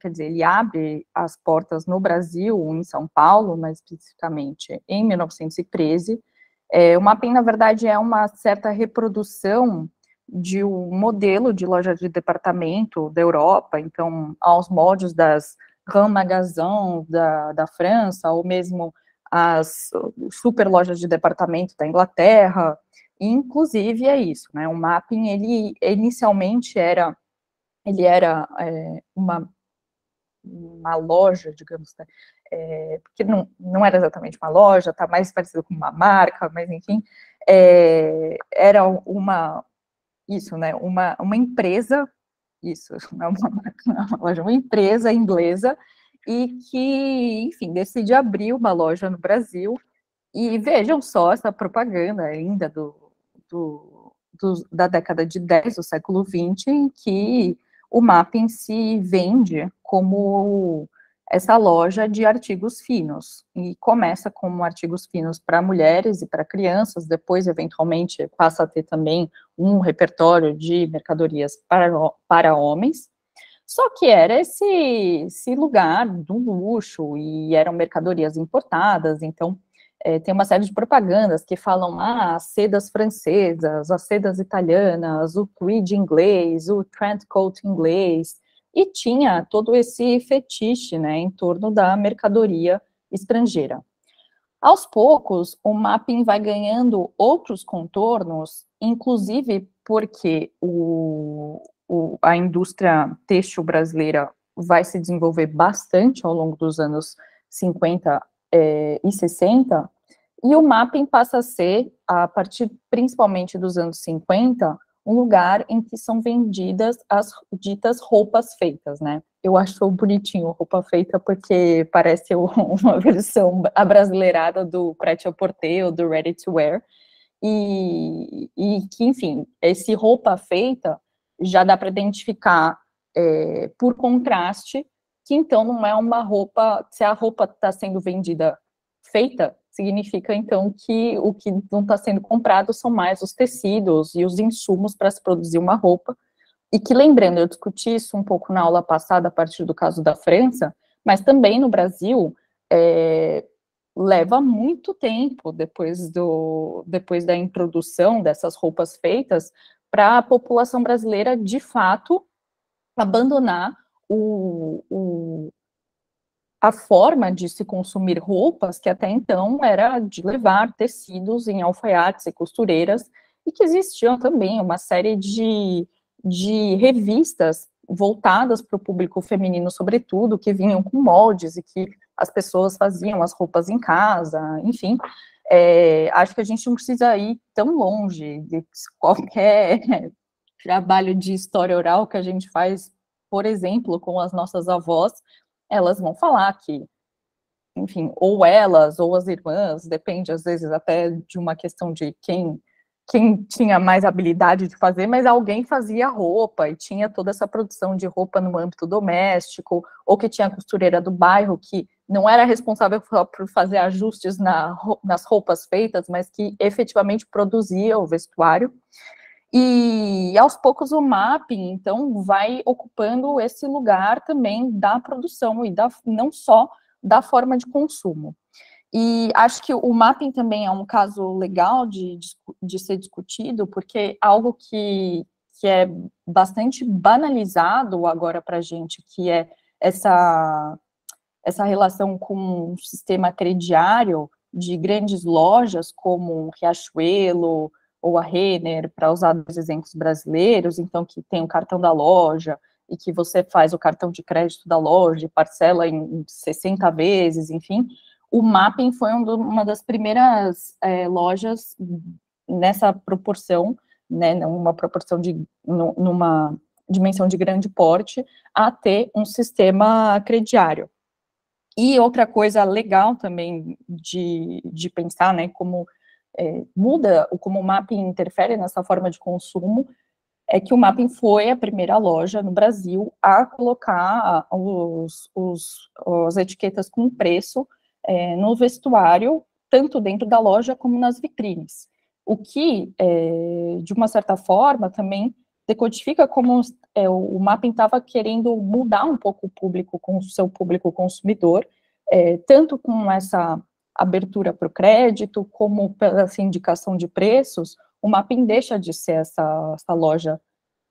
quer dizer, ele abre as portas no Brasil, em São Paulo, mais especificamente, em 1913. É, o mapping, na verdade, é uma certa reprodução de um modelo de loja de departamento da Europa, então, aos moldes das Grand Magasin da, da França, ou mesmo as super lojas de departamento da Inglaterra, inclusive é isso, né, o mapping, ele inicialmente era ele era é, uma, uma loja, digamos, né, é, porque não, não era exatamente uma loja, está mais parecido com uma marca, mas enfim, é, era uma, isso, né, uma, uma empresa, isso, é é uma loja, uma empresa inglesa, e que, enfim, decide abrir uma loja no Brasil, e vejam só essa propaganda ainda do, do, do da década de 10 do século 20, em que o mapping se vende como essa loja de artigos finos, e começa como artigos finos para mulheres e para crianças, depois, eventualmente, passa a ter também um repertório de mercadorias para, para homens, só que era esse, esse lugar do luxo, e eram mercadorias importadas, então é, tem uma série de propagandas que falam, ah, as sedas francesas, as sedas italianas, o tweed inglês, o trend coat inglês, e tinha todo esse fetiche, né, em torno da mercadoria estrangeira. Aos poucos, o mapping vai ganhando outros contornos, inclusive porque o, o, a indústria têxtil brasileira vai se desenvolver bastante ao longo dos anos 50 é, e 60, e o mapping passa a ser, a partir principalmente dos anos 50, um lugar em que são vendidas as ditas roupas feitas, né? Eu acho bonitinho roupa feita porque parece uma versão abrasileirada do prêt-à-porter ou do ready to wear, e, e que, enfim, esse roupa feita já dá para identificar é, por contraste que então não é uma roupa, se a roupa está sendo vendida feita, significa então que o que não está sendo comprado são mais os tecidos e os insumos para se produzir uma roupa. E que, lembrando, eu discuti isso um pouco na aula passada a partir do caso da França, mas também no Brasil, é, leva muito tempo depois, do, depois da introdução dessas roupas feitas para a população brasileira, de fato, abandonar o, o, a forma de se consumir roupas, que até então era de levar tecidos em alfaiates e costureiras, e que existiam também uma série de, de revistas voltadas para o público feminino, sobretudo, que vinham com moldes e que as pessoas faziam as roupas em casa, enfim. É, acho que a gente não precisa ir tão longe de qualquer trabalho de história oral que a gente faz, por exemplo, com as nossas avós, elas vão falar que, enfim, ou elas ou as irmãs, depende às vezes até de uma questão de quem quem tinha mais habilidade de fazer, mas alguém fazia roupa e tinha toda essa produção de roupa no âmbito doméstico, ou que tinha a costureira do bairro que não era responsável por fazer ajustes na, nas roupas feitas, mas que efetivamente produzia o vestuário. E aos poucos o mapping, então, vai ocupando esse lugar também da produção e da, não só da forma de consumo. E acho que o mapping também é um caso legal de, de, ser discutido, porque algo que, que é bastante banalizado agora para a gente, que é essa, essa relação com o sistema crediário de grandes lojas como Riachuelo ou a Renner, para usar dois exemplos brasileiros, então que tem o cartão da loja e que você faz o cartão de crédito da loja, parcela em 60 vezes, enfim, o Mapping foi um do, uma das primeiras é, lojas nessa proporção, né, numa proporção de, numa dimensão de grande porte, a ter um sistema crediário. E outra coisa legal também de, de pensar, né, como é, muda, como o Mapping interfere nessa forma de consumo, é que o Mapping foi a primeira loja no Brasil a colocar os, os, as etiquetas com preço é, no vestuário, tanto dentro da loja como nas vitrines. O que, é, de uma certa forma, também decodifica como é, o mapping estava querendo mudar um pouco o público, com o seu público consumidor, é, tanto com essa abertura para o crédito, como pela essa indicação de preços, o mapping deixa de ser essa, essa loja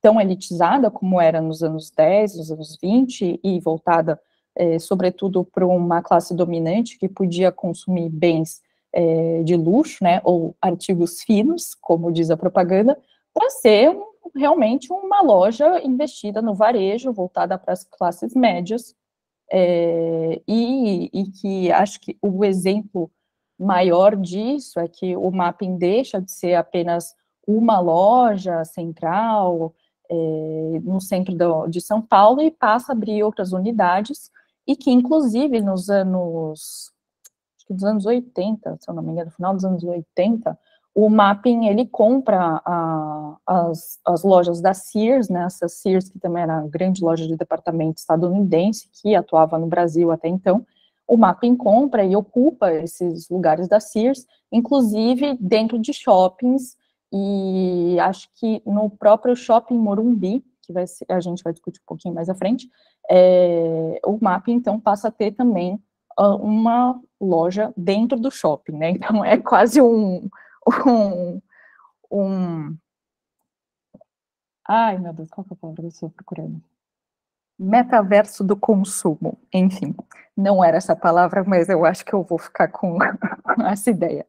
tão elitizada como era nos anos 10, nos anos 20, e voltada é, sobretudo para uma classe dominante que podia consumir bens é, de luxo, né, ou artigos finos, como diz a propaganda, para ser um, realmente uma loja investida no varejo, voltada para as classes médias, é, e, e, que acho que o exemplo maior disso é que o mapping deixa de ser apenas uma loja central é, no centro do, de São Paulo e passa a abrir outras unidades e que, inclusive, nos anos, acho que dos anos 80, se eu não me engano, no final dos anos 80, o Mapping, ele compra a, as, as lojas da Sears, né, essa Sears, que também era grande loja de departamento estadunidense, que atuava no Brasil até então, o Mapping compra e ocupa esses lugares da Sears, inclusive dentro de shoppings, e acho que no próprio shopping Morumbi, que vai ser, a gente vai discutir um pouquinho mais à frente, é, o MAP, então, passa a ter também uh, uma loja dentro do shopping, né? Então, é quase um, um, um... Ai, meu Deus, qual que é a palavra que eu estou procurando? Metaverso do consumo, enfim, não era essa palavra, mas eu acho que eu vou ficar com essa ideia.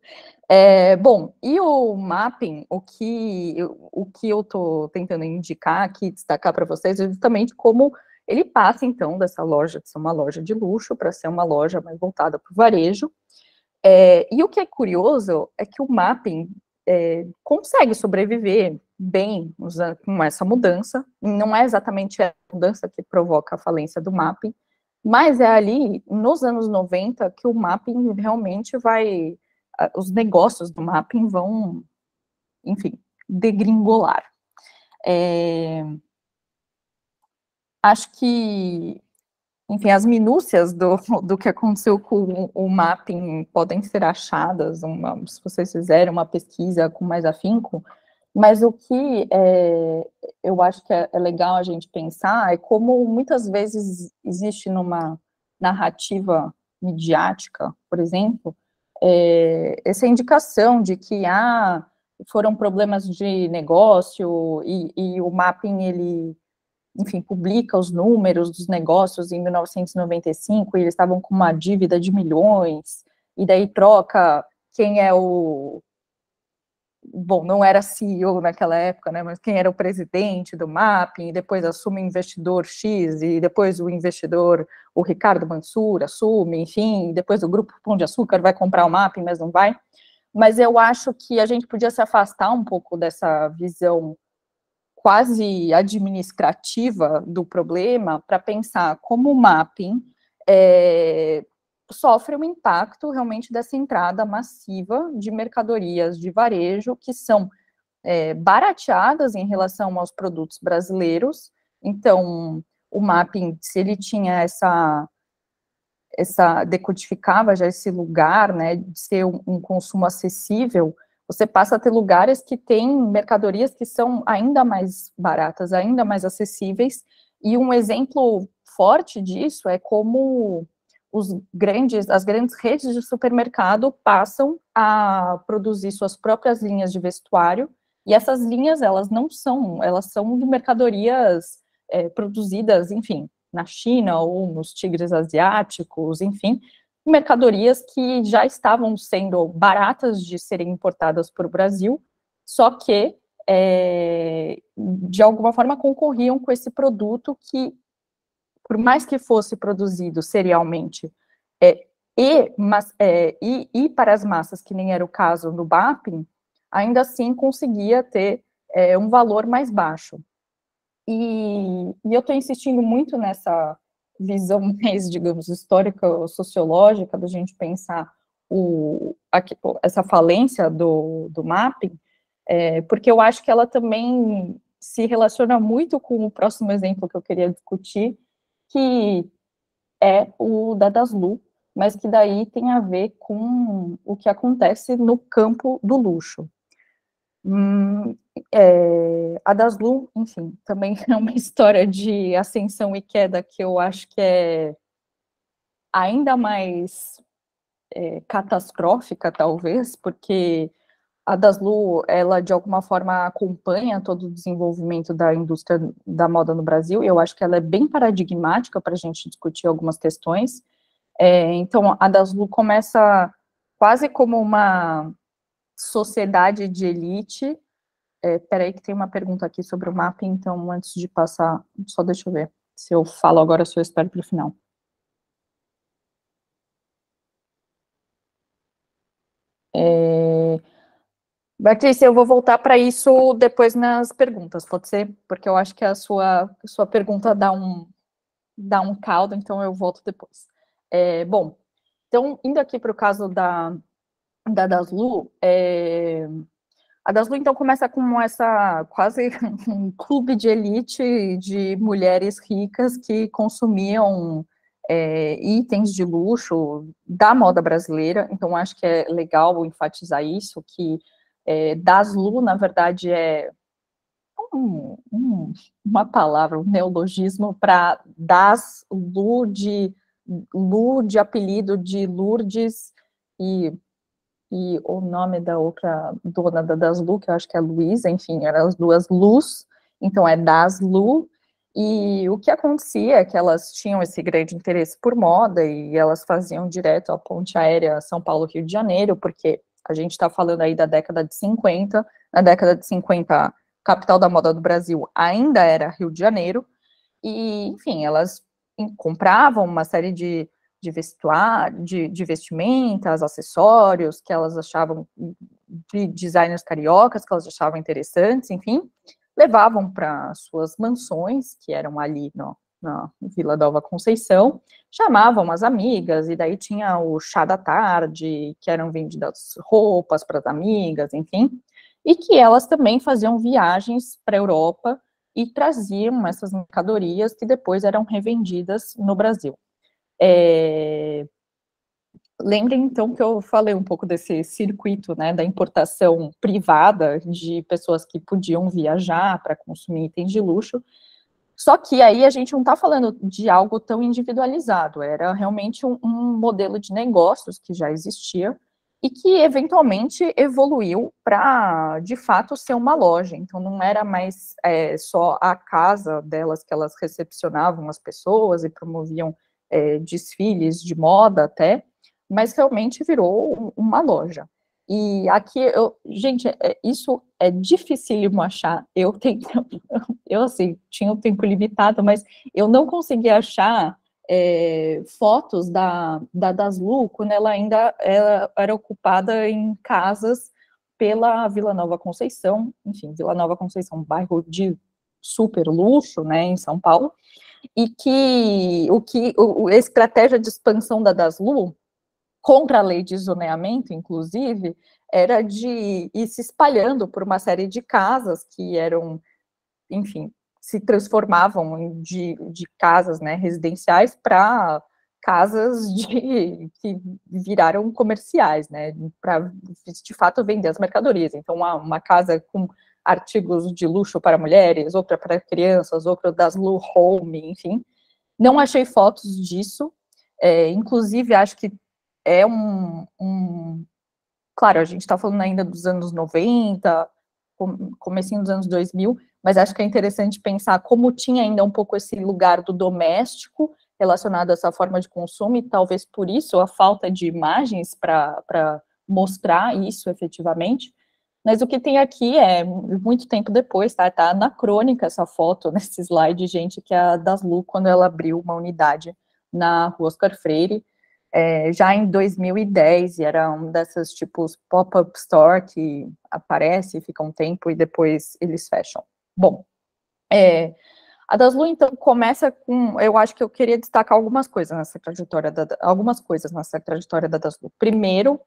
É, bom, e o mapping, o que, o que eu estou tentando indicar aqui, destacar para vocês, é justamente como ele passa, então, dessa loja de ser uma loja de luxo para ser uma loja mais voltada para o varejo. É, e o que é curioso é que o mapping é, consegue sobreviver bem com essa mudança. Não é exatamente a mudança que provoca a falência do mapping, mas é ali, nos anos 90, que o mapping realmente vai os negócios do mapping vão, enfim, degringolar. É, acho que, enfim, as minúcias do, do que aconteceu com o mapping podem ser achadas, uma, se vocês fizerem uma pesquisa com mais afinco, mas o que é, eu acho que é, é legal a gente pensar é como muitas vezes existe numa narrativa midiática, por exemplo, é, essa indicação de que ah, foram problemas de negócio e, e, o mapping ele enfim publica os números dos negócios em 1995 e eles estavam com uma dívida de milhões e daí troca quem é o bom, não era CEO naquela época, né, mas quem era o presidente do Mapping, e depois assume o investidor X, e depois o investidor, o Ricardo Mansur, assume, enfim, depois o grupo Pão de Açúcar vai comprar o Mapping, mas não vai. Mas eu acho que a gente podia se afastar um pouco dessa visão quase administrativa do problema para pensar como o Mapping é, sofre um impacto realmente dessa entrada massiva de mercadorias de varejo que são é, barateadas em relação aos produtos brasileiros. Então, o mapping, se ele tinha essa essa decodificava já esse lugar, né, de ser um, um consumo acessível, você passa a ter lugares que têm mercadorias que são ainda mais baratas, ainda mais acessíveis, e um exemplo forte disso é como os grandes, as grandes redes de supermercado passam a produzir suas próprias linhas de vestuário, e essas linhas, elas não são, elas são de mercadorias é, produzidas, enfim, na China ou nos tigres asiáticos, enfim, mercadorias que já estavam sendo baratas de serem importadas para o Brasil, só que, é, de alguma forma, concorriam com esse produto que por mais que fosse produzido serialmente, é, e, mas, é, e, e, para as massas, que nem era o caso no BAPIN, ainda assim conseguia ter é, um valor mais baixo. E, e eu estou insistindo muito nessa visão mais, digamos, histórica ou sociológica da gente pensar o, aqui, essa falência do, do mapping, é, porque eu acho que ela também se relaciona muito com o próximo exemplo que eu queria discutir, que é o da Daslu, mas que daí tem a ver com o que acontece no campo do luxo. Hum, é, a Daslu, enfim, também é uma história de ascensão e queda que eu acho que é ainda mais é, catastrófica, talvez, porque a Daslu, ela de alguma forma acompanha todo o desenvolvimento da indústria da moda no Brasil, e eu acho que ela é bem paradigmática para a gente discutir algumas questões. É, então, a Daslu começa quase como uma sociedade de elite. É, peraí que tem uma pergunta aqui sobre o mapa, então antes de passar, só deixa eu ver se eu falo agora, se eu espero para o final. É, Patrícia, eu vou voltar para isso depois nas perguntas, pode ser? Porque eu acho que a sua, a sua pergunta dá um, dá um caldo, então eu volto depois. É, bom, então, indo aqui para o caso da, da Daslu, é, a Daslu, então, começa com essa quase um clube de elite de mulheres ricas que consumiam é, itens de luxo da moda brasileira, então acho que é legal enfatizar isso, que é, Daslu, na verdade, é um, um, uma palavra, um neologismo para Das Lu de, Lu de apelido de Lourdes e, e o nome da outra dona da Daslu, que eu acho que é Luísa, enfim, eram as duas Luz, então é Daslu, e o que acontecia é que elas tinham esse grande interesse por moda e elas faziam direto a ponte aérea São Paulo-Rio de Janeiro, porque a gente está falando aí da década de 50. Na década de 50, a capital da moda do Brasil ainda era Rio de Janeiro. E, enfim, elas compravam uma série de, de vestuário, de, de vestimentas, acessórios que elas achavam de designers cariocas, que elas achavam interessantes, enfim, levavam para suas mansões, que eram ali no, na Vila Nova Conceição, chamavam as amigas, e daí tinha o chá da tarde, que eram vendidas roupas para as amigas, enfim, e que elas também faziam viagens para a Europa e traziam essas mercadorias que depois eram revendidas no Brasil. É... Lembrem, então, que eu falei um pouco desse circuito, né, da importação privada de pessoas que podiam viajar para consumir itens de luxo, só que aí a gente não está falando de algo tão individualizado, era realmente um, um, modelo de negócios que já existia e que eventualmente evoluiu para, de fato, ser uma loja. Então não era mais é, só a casa delas que elas recepcionavam as pessoas e promoviam é, desfiles de moda até, mas realmente virou uma loja. E aqui, eu, gente, é, isso é dificílimo achar. Eu tenho, eu assim, tinha um tempo limitado, mas eu não consegui achar é, fotos da, da Daslu quando ela ainda era, era ocupada em casas pela Vila Nova Conceição, enfim, Vila Nova Conceição, um bairro de super luxo, né, em São Paulo, e que o que o, a estratégia de expansão da Daslu contra a lei de zoneamento, inclusive, era de ir se espalhando por uma série de casas que eram, enfim, se transformavam de, de casas né, residenciais para casas de, que viraram comerciais, né, para de fato vender as mercadorias. Então, uma, uma casa com artigos de luxo para mulheres, outra para crianças, outra das Lu Home, enfim. Não achei fotos disso, é, inclusive acho que é um, um claro, a gente está falando ainda dos anos 90, comecinho dos anos 2000, mas acho que é interessante pensar como tinha ainda um pouco esse lugar do doméstico relacionado a essa forma de consumo, e talvez por isso a falta de imagens para mostrar isso efetivamente. Mas o que tem aqui é muito tempo depois, tá? Tá anacrônica essa foto nesse slide, gente, que é a das Lu quando ela abriu uma unidade na Rua Oscar Freire, é, já em 2010, e era um dessas tipos pop-up store que aparece, fica um tempo e depois eles fecham. Bom, é, a Daslu, então, começa com, eu acho que eu queria destacar algumas coisas nessa trajetória, da, algumas coisas nessa trajetória da Daslu. Primeiro,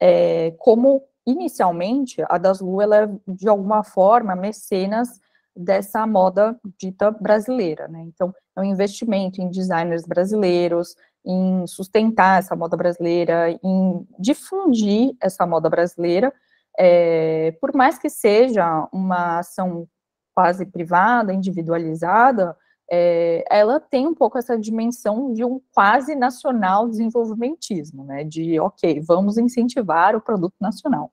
é, como inicialmente a Daslu, ela é, de alguma forma, mecenas dessa moda dita brasileira, né? Então, é um investimento em designers brasileiros, em sustentar essa moda brasileira, em difundir essa moda brasileira, é, por mais que seja uma ação quase privada, individualizada, é, ela tem um pouco essa dimensão de um quase nacional desenvolvimentismo, né, de, ok, vamos incentivar o produto nacional.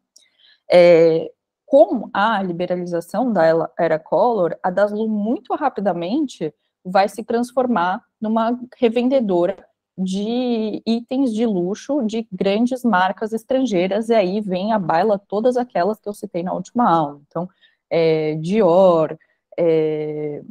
É, com a liberalização da Era Color, a Daslu muito rapidamente vai se transformar numa revendedora de itens de luxo de grandes marcas estrangeiras, e aí vem a baila todas aquelas que eu citei na última aula. Então, é, Dior, é,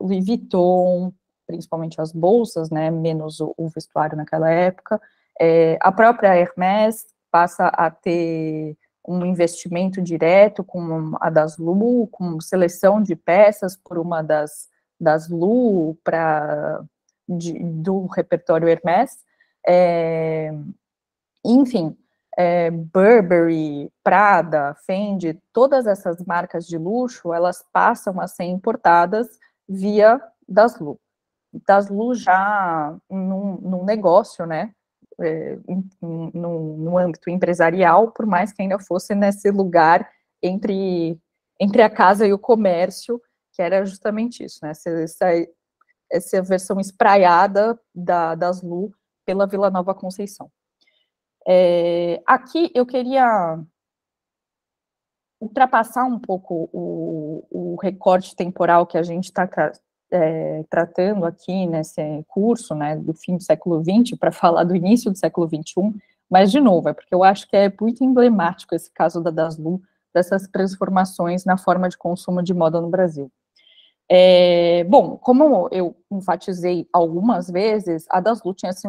Louis Vuitton, principalmente as bolsas, né, menos o, o vestuário naquela época, é, a própria Hermès passa a ter um investimento direto com a das Lu, com seleção de peças por uma das, das Lu para do repertório Hermès, é, enfim, é, Burberry, Prada, Fendi, todas essas marcas de luxo, elas passam a ser importadas via Daslu. Daslu já num, num negócio, né, é, no, âmbito empresarial, por mais que ainda fosse nesse lugar entre, entre a casa e o comércio, que era justamente isso, né, essa, essa, essa versão espraiada da, das Lu pela Vila Nova Conceição. É, aqui eu queria ultrapassar um pouco o, o recorte temporal que a gente está é, tratando aqui nesse curso, né, do fim do século XX, para falar do início do século XXI, mas, de novo, é porque eu acho que é muito emblemático esse caso da Daslu, dessas transformações na forma de consumo de moda no Brasil. É, bom, como eu enfatizei algumas vezes, a Daslu tinha esse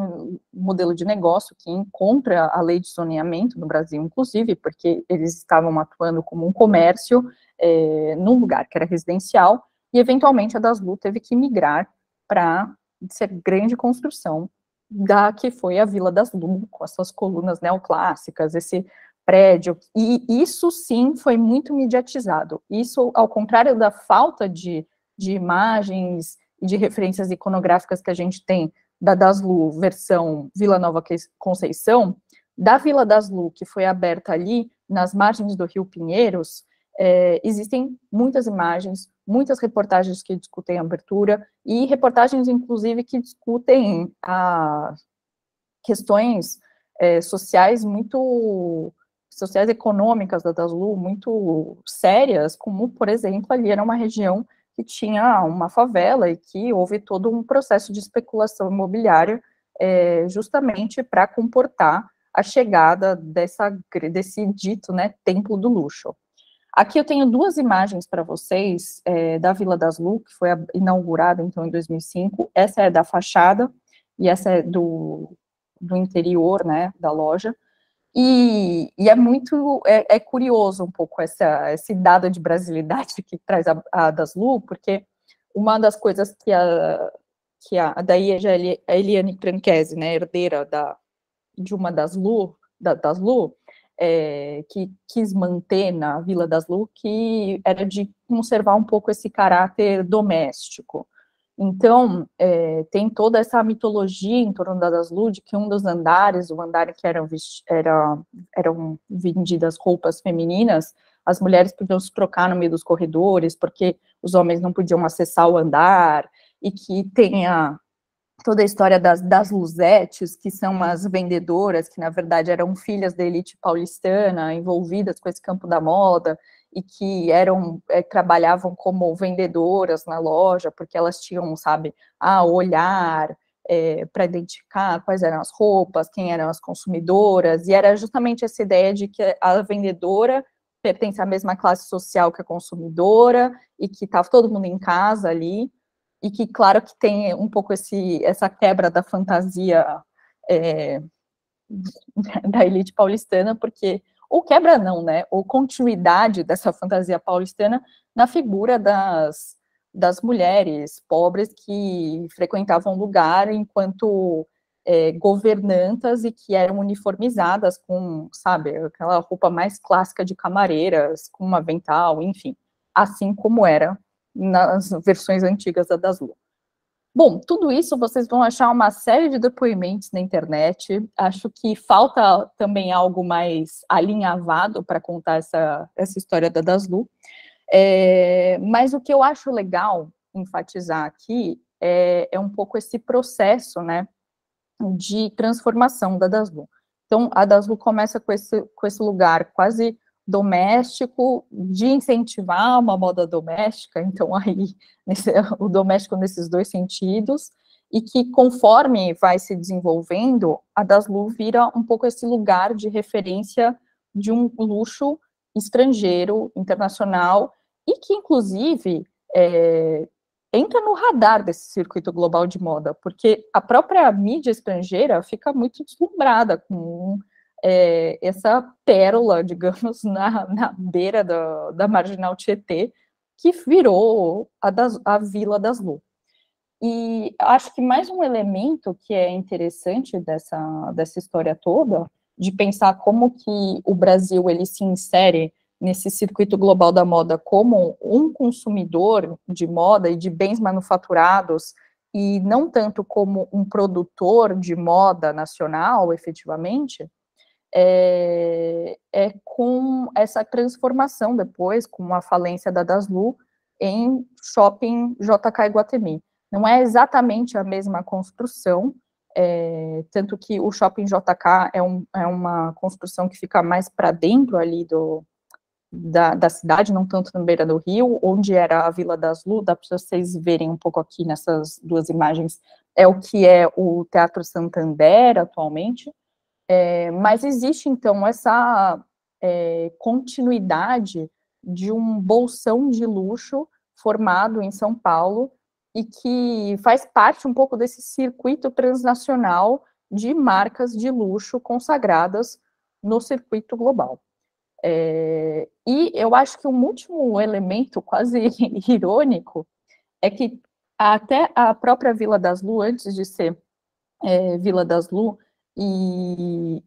modelo de negócio que encontra a lei de zoneamento no Brasil, inclusive, porque eles estavam atuando como um comércio é, num lugar que era residencial, e eventualmente a Daslu teve que migrar para ser grande construção da que foi a Vila das Lu, com as suas colunas neoclássicas, esse prédio, e isso sim foi muito mediatizado. Isso, ao contrário da falta de de imagens e de referências iconográficas que a gente tem da Daslu, versão Vila Nova Conceição, da Vila Daslu, que foi aberta ali nas margens do Rio Pinheiros, é, existem muitas imagens, muitas reportagens que discutem a abertura, e reportagens, inclusive, que discutem a questões é, sociais muito sociais econômicas da Daslu muito sérias, como, por exemplo, ali era uma região que tinha uma favela e que houve todo um processo de especulação imobiliária é, justamente para comportar a chegada dessa, desse dito, né, templo do luxo. Aqui eu tenho duas imagens para vocês é, da Vila das Lu, que foi inaugurada então em 2005. Essa é da fachada e essa é do, do interior, né, da loja. E, e é muito, é, é, curioso um pouco essa, esse dado de brasilidade que traz a, a das Lu, porque uma das coisas que a, que a, daí a Eliane Tranquese, né, herdeira da, de uma das Lu, da, das Lu, é, que quis manter na Vila das Lu, que era de conservar um pouco esse caráter doméstico. Então, é, tem toda essa mitologia em torno da das Lu, de que um dos andares, o andar que eram, era, eram vendidas roupas femininas, as mulheres podiam se trocar no meio dos corredores, porque os homens não podiam acessar o andar, e que tenha toda a história das, das Luzetes, que são as vendedoras, que na verdade eram filhas da elite paulistana, envolvidas com esse campo da moda, e que eram, é, trabalhavam como vendedoras na loja, porque elas tinham, sabe, a olhar é, para identificar quais eram as roupas, quem eram as consumidoras, e era justamente essa ideia de que a vendedora pertence à mesma classe social que a consumidora, e que estava todo mundo em casa ali, e que, claro, que tem um pouco esse, essa quebra da fantasia é, da elite paulistana, porque, ou quebra não, né, ou continuidade dessa fantasia paulistana na figura das, das mulheres pobres que frequentavam lugar enquanto é, governantas e que eram uniformizadas com, sabe, aquela roupa mais clássica de camareiras, com um avental, enfim, assim como era nas versões antigas da Daslu. Bom, tudo isso vocês vão achar uma série de depoimentos na internet. Acho que falta também algo mais alinhavado para contar essa, essa história da Daslu. É, mas o que eu acho legal enfatizar aqui é, é um pouco esse processo, né, de transformação da Daslu. Então, a Daslu começa com esse, com esse lugar quase doméstico, de incentivar uma moda doméstica, então aí nesse, o doméstico nesses dois sentidos, e que conforme vai se desenvolvendo, a Daslu vira um pouco esse lugar de referência de um luxo estrangeiro, internacional, e que inclusive é, entra no radar desse circuito global de moda, porque a própria mídia estrangeira fica muito deslumbrada com é, essa pérola, digamos, na, na beira da, da marginal Tietê, que virou a, das, a Vila das Lu. E acho que mais um elemento que é interessante dessa, dessa história toda, de pensar como que o Brasil ele se insere nesse circuito global da moda como um consumidor de moda e de bens manufaturados, e não tanto como um produtor de moda nacional, efetivamente, é, é, com essa transformação depois, com a falência da Daslu, em shopping JK Iguatemi. Não é exatamente a mesma construção, é, tanto que o shopping JK é, um, é uma construção que fica mais para dentro ali do, da, da, cidade, não tanto na beira do rio, onde era a Vila das Lu, dá para vocês verem um pouco aqui nessas duas imagens, é o que é o Teatro Santander atualmente, é, mas existe, então, essa é, continuidade de um bolsão de luxo formado em São Paulo e que faz parte um pouco desse circuito transnacional de marcas de luxo consagradas no circuito global. É, e eu acho que um último elemento quase irônico é que até a própria Vila das Lu, antes de ser é, Vila das Lu, e,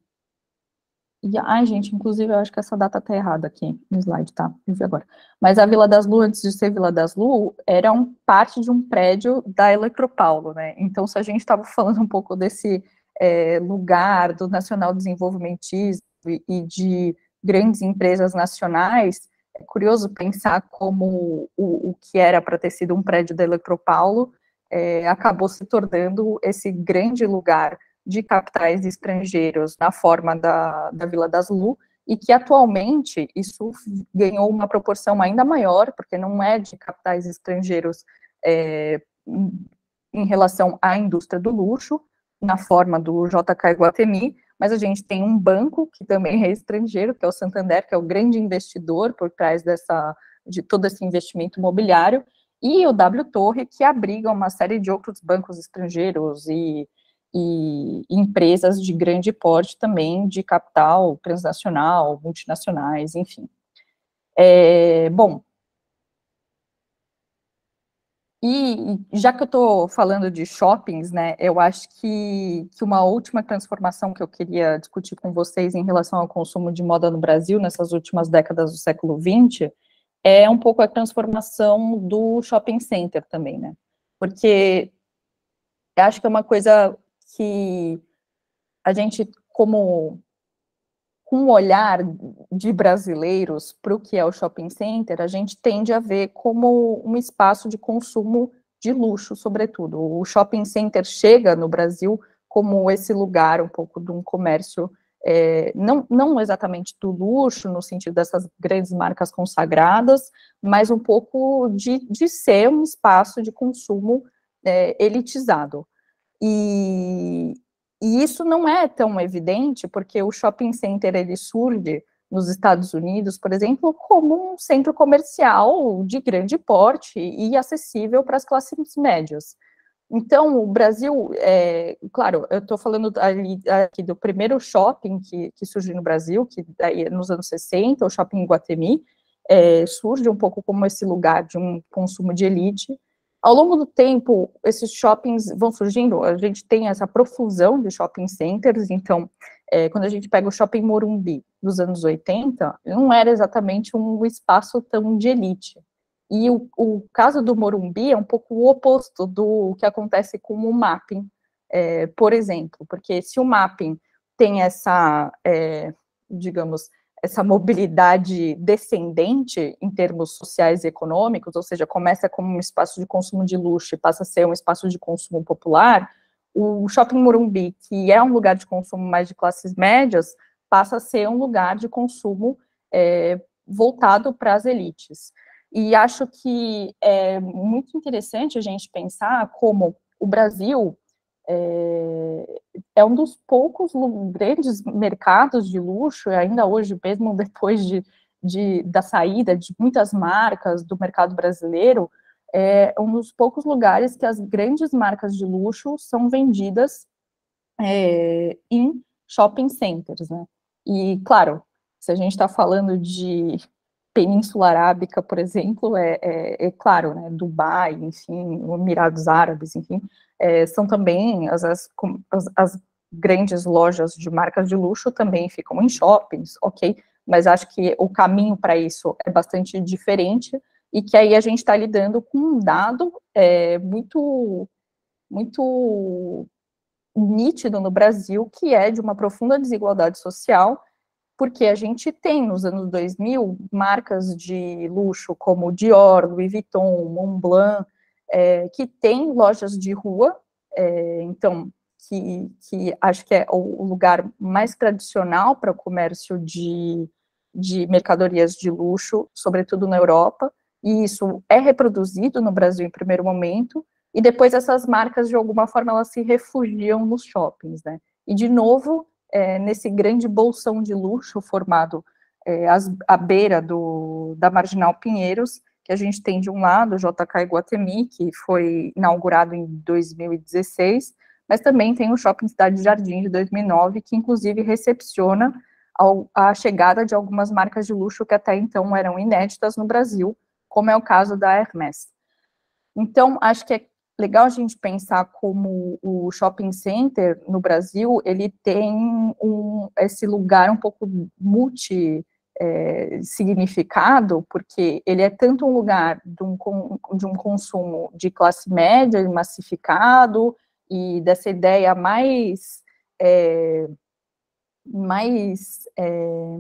e, ai, gente, inclusive eu acho que essa data tá errada aqui no slide, tá? Eu vi agora. Mas a Vila das Lu, antes de ser Vila das Lu, era um, parte de um prédio da Eletropaulo, né? Então, se a gente estava falando um pouco desse é, lugar do nacional desenvolvimentismo e, e de grandes empresas nacionais, é curioso pensar como o, o que era para ter sido um prédio da Eletropaulo é, acabou se tornando esse grande lugar de capitais estrangeiros na forma da, da Vila das Lu, e que atualmente isso ganhou uma proporção ainda maior, porque não é de capitais estrangeiros é, em relação à indústria do luxo, na forma do JK Guatemi, mas a gente tem um banco que também é estrangeiro, que é o Santander, que é o grande investidor por trás dessa de todo esse investimento imobiliário, e o W Torre, que abriga uma série de outros bancos estrangeiros e, e empresas de grande porte também, de capital transnacional, multinacionais, enfim. É, bom, e já que eu estou falando de shoppings, né, eu acho que, que uma última transformação que eu queria discutir com vocês em relação ao consumo de moda no Brasil nessas últimas décadas do século XX é um pouco a transformação do shopping center também, né? Porque acho que é uma coisa que a gente, como com um olhar de brasileiros para o que é o shopping center, a gente tende a ver como um espaço de consumo de luxo, sobretudo. O shopping center chega no Brasil como esse lugar um pouco de um comércio é, não, não exatamente do luxo, no sentido dessas grandes marcas consagradas, mas um pouco de, de ser um espaço de consumo é, elitizado. E, e isso não é tão evidente, porque o shopping center ele surge nos Estados Unidos, por exemplo, como um centro comercial de grande porte e acessível para as classes médias. Então, o Brasil, é, claro, eu estou falando ali, aqui do primeiro shopping que, que surgiu no Brasil, que daí, nos anos 60, o shopping Guatemi, é, surge um pouco como esse lugar de um consumo de elite. Ao longo do tempo, esses shoppings vão surgindo, a gente tem essa profusão de shopping centers, então, é, quando a gente pega o shopping Morumbi dos anos 80, não era exatamente um espaço tão de elite, e o, o, caso do Morumbi é um pouco o oposto do que acontece com o mapping, é, por exemplo, porque se o mapping tem essa, é, digamos, essa mobilidade descendente em termos sociais e econômicos, ou seja, começa como um espaço de consumo de luxo e passa a ser um espaço de consumo popular, o Shopping Morumbi, que é um lugar de consumo mais de classes médias, passa a ser um lugar de consumo é, voltado para as elites. E acho que é muito interessante a gente pensar como o Brasil é, é um dos poucos grandes mercados de luxo, ainda hoje, mesmo depois de, de, da saída de muitas marcas do mercado brasileiro, é um dos poucos lugares que as grandes marcas de luxo são vendidas é, em shopping centers, né? E, claro, se a gente está falando de Península Arábica, por exemplo, é, é, é, claro, né, Dubai, enfim, Emirados Árabes, enfim, é, são também as, as, as, grandes lojas de marcas de luxo também ficam em shoppings, ok, mas acho que o caminho para isso é bastante diferente e que aí a gente está lidando com um dado é, muito, muito nítido no Brasil, que é de uma profunda desigualdade social porque a gente tem nos anos 2000 marcas de luxo como Dior, Louis Vuitton, Montblanc, é, que têm lojas de rua, é, então, que, que, acho que é o lugar mais tradicional para o comércio de, de mercadorias de luxo, sobretudo na Europa, e isso é reproduzido no Brasil em primeiro momento, e depois essas marcas, de alguma forma, elas se refugiam nos shoppings, né? E, de novo, é, nesse grande bolsão de luxo formado é, à beira do, da Marginal Pinheiros, que a gente tem de um lado o JK Iguatemi, que foi inaugurado em 2016, mas também tem o Shopping Cidade Jardim de 2009, que inclusive recepciona a chegada de algumas marcas de luxo que até então eram inéditas no Brasil, como é o caso da Hermès. Então, acho que é legal a gente pensar como o shopping center no Brasil, ele tem um, esse lugar um pouco multi é, significado, porque ele é tanto um lugar de um, de um consumo de classe média, massificado, e dessa ideia mais, é, mais é,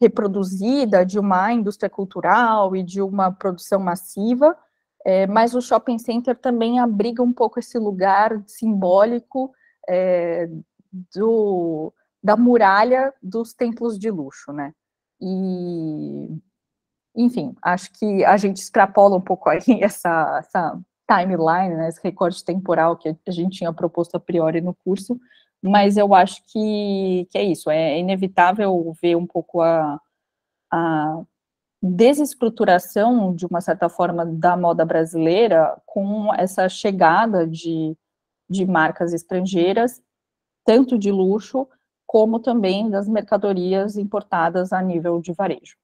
reproduzida de uma indústria cultural e de uma produção massiva, é, mas o shopping center também abriga um pouco esse lugar simbólico é, do, da muralha dos templos de luxo, né? E, enfim, acho que a gente extrapola um pouco aí essa, essa timeline, né, esse recorte temporal que a gente tinha proposto a priori no curso, mas eu acho que, que é isso, é inevitável ver um pouco a, a desestruturação, de uma certa forma, da moda brasileira com essa chegada de, de marcas estrangeiras, tanto de luxo, como também das mercadorias importadas a nível de varejo.